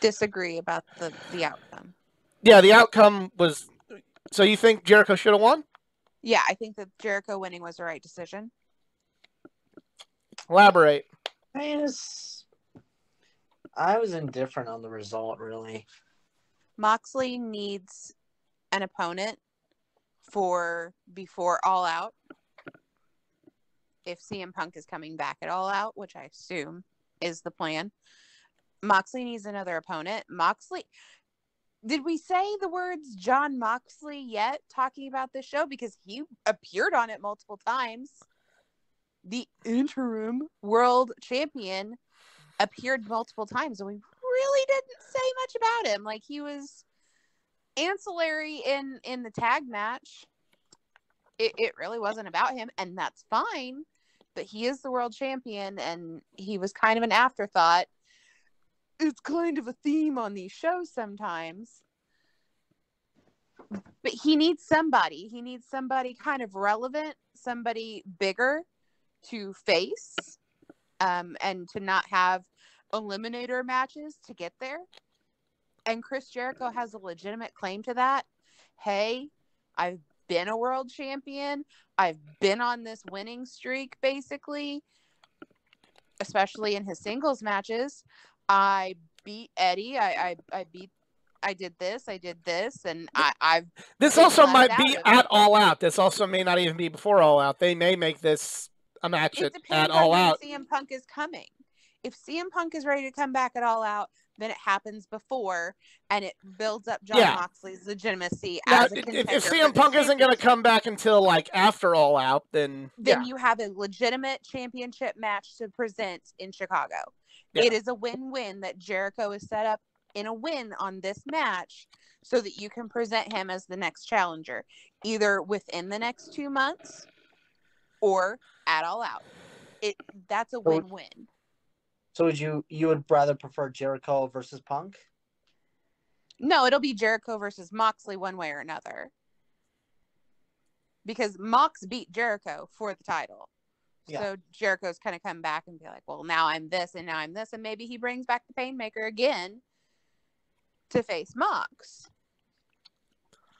Disagree about the the outcome. Yeah, the outcome was. So you think Jericho should have won? Yeah, I think that Jericho winning was the right decision. Elaborate. I just, I was indifferent on the result, really. Moxley needs an opponent for before All Out. If CM Punk is coming back at All Out, which I assume is the plan, Moxley needs another opponent. Moxley, did we say the words Jon Moxley yet talking about this show? Because he appeared on it multiple times. The interim world champion appeared multiple times, and we really didn't say much about him. Like he was ancillary in in the tag match. It it really wasn't about him, and that's fine. But he is the world champion, and he was kind of an afterthought. It's kind of a theme on these shows sometimes. But he needs somebody. He needs somebody kind of relevant, somebody bigger to face, um, and to not have eliminator matches to get there. And Chris Jericho has a legitimate claim to that. Hey, I've been a world champion. I've been on this winning streak, basically, especially in his singles matches. I beat Eddie. I I, I beat. I did this. I did this, and I, I've This also might be at All Out. This also may not even be before All Out. They may make this a match it at, depends at on All Out. CM Punk is coming. If CM Punk is ready to come back at All Out, then it happens before, and it builds up Jon Yeah. Moxley's legitimacy Now, as a if, if CM Punk isn't going to come back until like after All Out, then then yeah, you have a legitimate championship match to present in Chicago. Yeah. It is a win-win that Jericho is set up in a win on this match so that you can present him as the next challenger, either within the next two months or at all out. It that's a win-win. So would you you would rather prefer Jericho versus Punk? No, it'll be Jericho versus Moxley one way or another. Because Mox beat Jericho for the title. Yeah. So Jericho's kind of come back and be like, well, now I'm this and now I'm this. And maybe he brings back the Painmaker again to face Mox.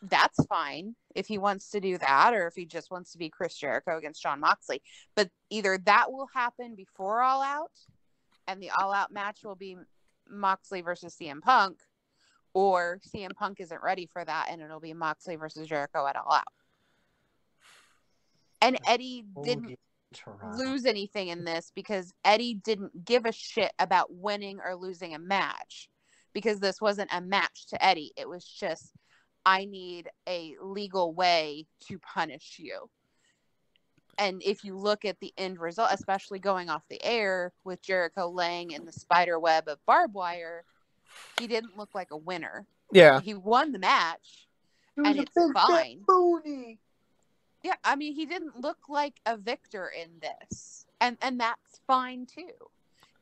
That's fine if he wants to do that or if he just wants to be Chris Jericho against Jon Moxley. But either that will happen before All Out and the All Out match will be Moxley versus CM Punk, or CM Punk isn't ready for that and it'll be Moxley versus Jericho at All Out. And Eddie didn't lose anything in this because Eddie didn't give a shit about winning or losing a match because this wasn't a match to Eddie. It was just, I need a legal way to punish you. And if you look at the end result, especially going off the air with Jericho laying in the spider web of barbed wire, he didn't look like a winner. Yeah. He won the match. It and it's fine. booty. Yeah, I mean, he didn't look like a victor in this, and and that's fine too.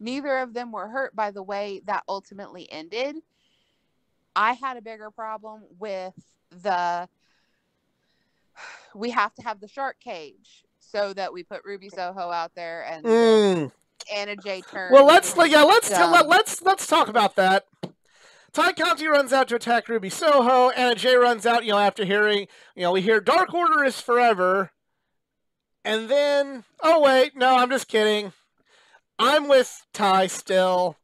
Neither of them were hurt by the way that ultimately ended. I had a bigger problem with the. We have to have the shark cage so that we put Ruby Soho out there and Mm. Anna Jay. Turn. Well, let's yeah, let's tell, let, let's let's talk about that. Tay Conti runs out to attack Ruby Soho, and Jay runs out. You know, after hearing, you know, we hear Dark Order is forever, and then oh wait, no, I'm just kidding. I'm with Ty still.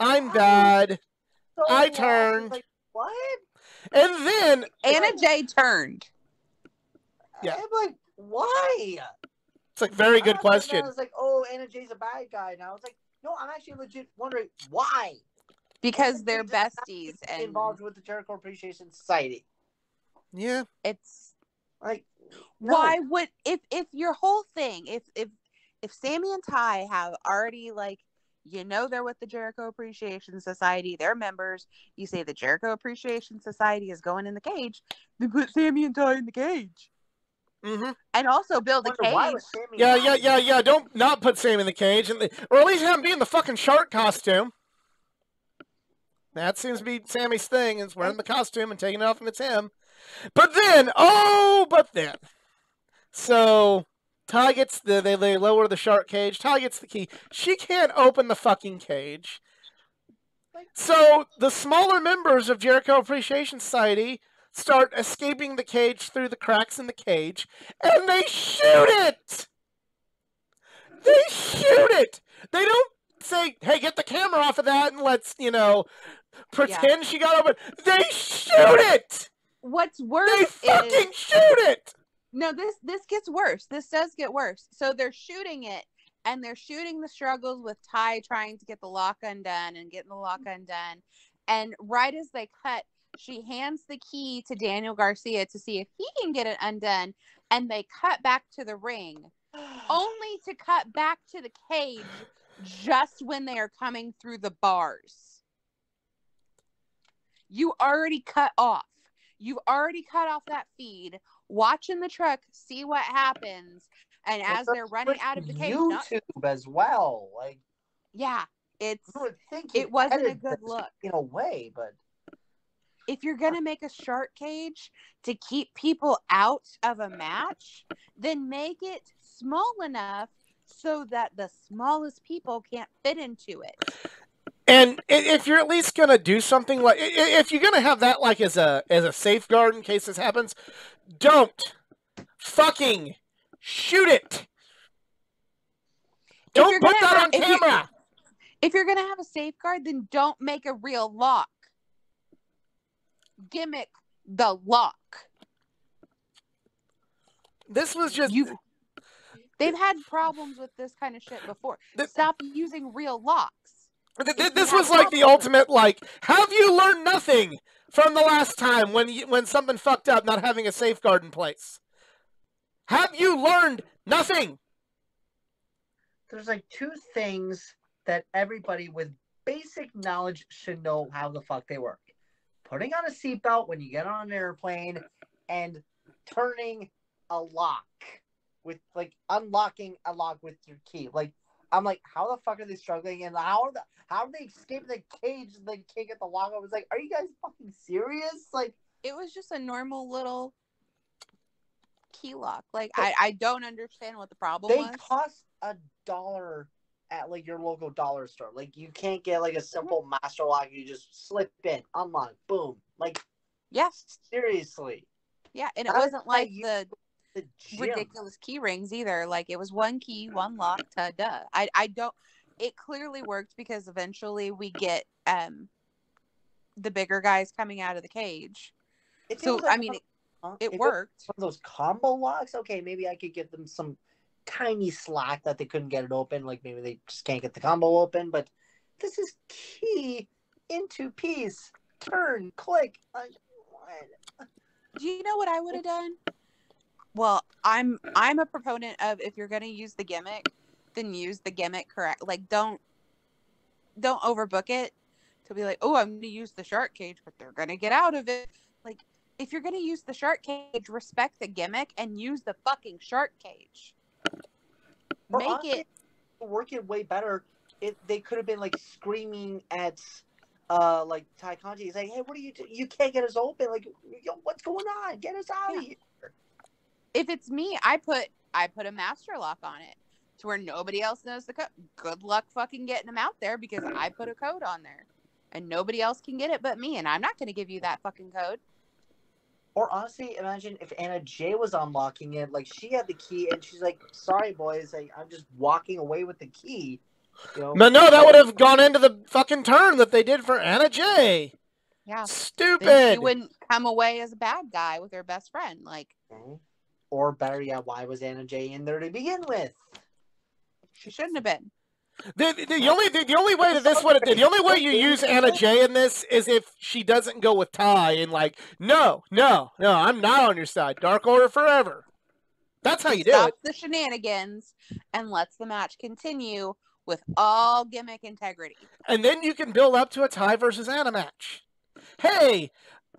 I'm bad, So I long. turned. Like, what? and then Anna Jay. turned. Yeah. I'm like, why? it's like very good I was like, question. I was like, oh, Anna Jay's a bad guy. And I was like, no, I'm actually legit wondering why. Because they're Jay does not besties and involved with the Jericho Appreciation Society. Yeah, it's Like, no. why would if if your whole thing if if if Sammy and Ty have already like you know they're with the Jericho Appreciation Society, they're members. You say the Jericho Appreciation Society is going in the cage, They put Sammy and Ty in the cage, hmm and also build a cage. yeah, yeah, yeah, yeah. Don't not put Sam in the cage, and the, or at least have him be in the fucking shark costume. That seems to be Sammy's thing, is wearing the costume and taking it off, and it's him. But then, oh, but then, so Ty gets the they, they lower the shark cage. Ty gets the key. She can't open the fucking cage. So the smaller members of Jericho Appreciation Society start escaping the cage through the cracks in the cage, and they shoot it. They shoot it. They don't say, "Hey, get the camera off of that and let's, you know, pretend she got open." They shoot it. What's worse They fucking is shoot it. No this this gets worse. This does get worse. So they're shooting it. And they're shooting the struggles with Ty trying to get the lock undone and getting the lock mm-hmm. undone. And right as they cut, she hands the key to Daniel Garcia to see if he can get it undone. And they cut back to the ring, only to cut back to the cage just when they are coming through the bars. You already cut off. You've already cut off that feed. Watch in the truck, see what happens. And as they're running out of the cage, not- YouTube as well. Like, yeah, it's you would think It wasn't a good look. in a way, but if you're gonna make a shark cage to keep people out of a match, then make it small enough so that the smallest people can't fit into it. And if you're at least gonna do something like, i- i- if you're gonna have that like as a as a safeguard in case this happens, don't fucking shoot it. you're Don't put that have- on if you- camera. If you're gonna have a safeguard, then don't make a real lock. Gimmick the lock. This was just You they've had problems with this kind of shit before. Th- Stop using real locks. Th- th- this was like the ultimate like. Have you learned nothing from the last time when you, when something fucked up, not having a safeguard in place? Have you learned nothing? there's like two things that everybody with basic knowledge should know how the fuck they work. Putting on a seatbelt when you get on an airplane and turning a lock with like unlocking a lock with your key. Like I'm like, how the fuck are they struggling and how the how are they escaping the cage and they can't get the lock? I was like, are you guys fucking serious? Like It was just a normal little key lock. Like I, I don't understand what the problem they was. cost a dollar at like your local dollar store. Like you can't get like a mhm. simple master lock. You just slip in, unlock, boom. Like Yes. Seriously, Yeah, and it did wasn't like the. Ridiculous key rings either. Like it was one key, one lock, ta duh. I I don't it clearly worked because eventually we get um the bigger guys coming out of the cage. It So like I mean it, it worked. One of those combo locks. Okay, maybe I could give them some tiny slack that they couldn't get it open. Like maybe they just can't get the combo open. But this is key into piece, turn, click. Do you know what I would have done? Well, I'm I'm a proponent of if you're gonna use the gimmick, then use the gimmick correct. Like don't don't overbook it to be like, oh, I'm gonna use the shark cage, but they're gonna get out of it. Like if you're gonna use the shark cage, respect the gimmick and use the fucking shark cage. Or Make honestly, it work it way better. If they could have been like screaming at, uh, like Tay Conti, he's like, "Hey, what are you? Do? You can't get us open. Like, yo, what's going on? Get us out of here." If it's me, I put I put a master lock on it to where nobody else knows the code. Good luck fucking getting them out there because I put a code on there. And nobody else can get it but me, and I'm not gonna give you that fucking code. Or honestly, imagine if Anna Jay was unlocking it. Like she had the key, and she's like, "Sorry, boys, like, I'm just walking away with the key." You know? But no, that would have gone into the fucking turn that they did for Anna Jay. Yeah. Then Stupid. she wouldn't come away as a bad guy with her best friend. Like Okay. Or better yet, why was Anna Jay in there to begin with? she shouldn't have been. The, the, the only the, the only way that this would have the only way you use Anna Jay in this is if she doesn't go with Ty and like no no no I'm not on your side Dark Order forever. That's how you do it. Stops the shenanigans and lets the match continue with all gimmick integrity. and then you can build up to a Ty versus Anna match. Hey,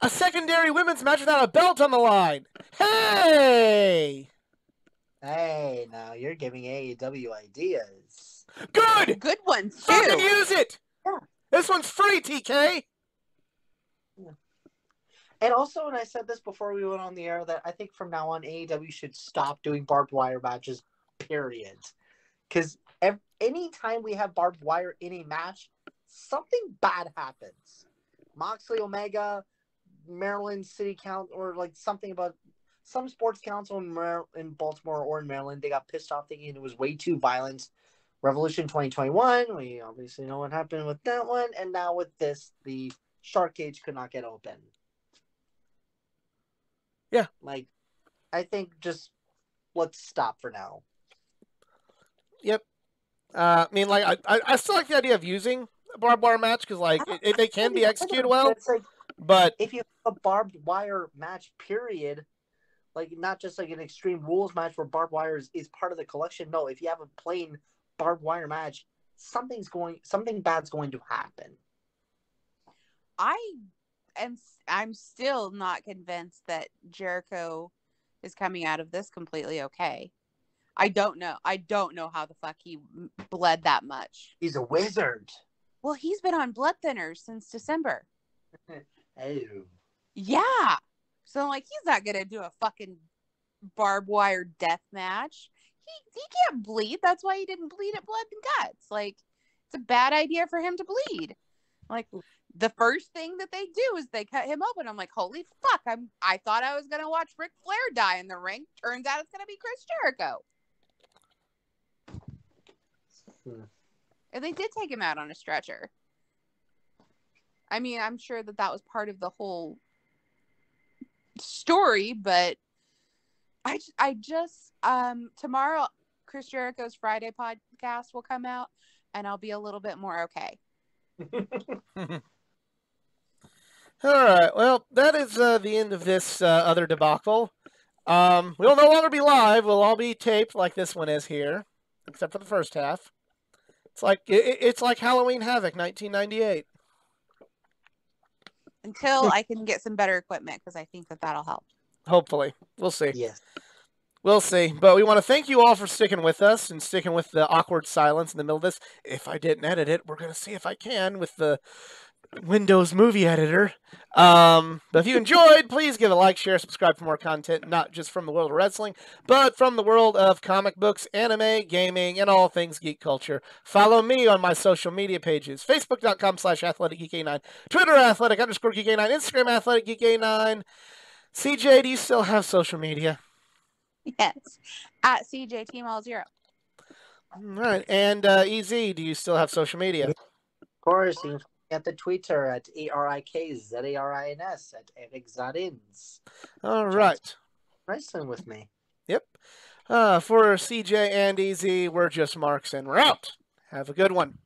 a secondary women's match without a belt on the line. Hey, Hey, now you're giving AEW ideas. good. Good ones Fucking too. use it. Yeah. This one's free, TK. Yeah. And also, and I said this before we went on the air, that I think from now on AEW should stop doing barbed wire matches. Period. Because any time we have barbed wire in a match, something bad happens. Moxley Omega, Maryland City Council, or like something about some sports council in, Mar- in Baltimore or in Maryland, they got pissed off thinking it was way too violent. Revolution 2021, we obviously know what happened with that one, and now with this, the shark cage could not get open. Yeah. Like, I think just let's stop for now. Uh, I mean, like I, I, I still like the idea of using a barbed wire match because like it, it- they can be executed well, It's like but if you have a barbed wire match, period, like not just like an extreme rules match where barbed wire is, is part of the collection. No, if you have a plain barbed wire match, something's going, something bad's going to happen. I am I'm still not convinced that Jericho is coming out of this completely okay. I don't know. I don't know how the fuck he bled that much. He's a wizard. Well, he's been on blood thinners since December. Oh. Yeah. So like he's not gonna do a fucking barbed wire death match. He he can't bleed. That's why he didn't bleed at blood and guts. Like it's a bad idea for him to bleed. Like the first thing that they do is they cut him open. I'm like, holy fuck! I'm I thought I was gonna watch Ric Flair die in the ring. Turns out it's gonna be Chris Jericho. Hmm. And they did take him out on a stretcher. I mean, I'm sure that that was part of the whole story, but I I just um tomorrow Chris Jericho's Friday podcast will come out and I'll be a little bit more okay. all right. Well, that is uh, the end of this uh, other debacle. Um, we'll no longer be live. We'll all be taped like this one is here, except for the first half. It's like it, it's like Halloween Havoc, 1998. Until I can get some better equipment because I think that that'll help. Hopefully, we'll see. yes. We'll see. But we want to thank you all for sticking with us and sticking with the awkward silence in the middle of this. If I didn't edit it, we're going to see if I can with the Windows Movie Editor. Um, but if you enjoyed, please give a like, share, subscribe for more content, not just from the world of wrestling, but from the world of comic books, anime, gaming, and all things geek culture. Follow me on my social media pages, facebook.com slash athleticgeek9, Twitter athletic underscore geek9, Instagram athletic geek9. CJ, do you still have social media? Yes. At CJTMall0. All right. And uh, EZ, do you still have social media? Of course, you can find me at the Twitter at A R I K Z A R I N S at Arik Zarins. All right. Wrestling with me. Yep. Uh, for CJ and EZ, we're just marks and we're out. Have a good one.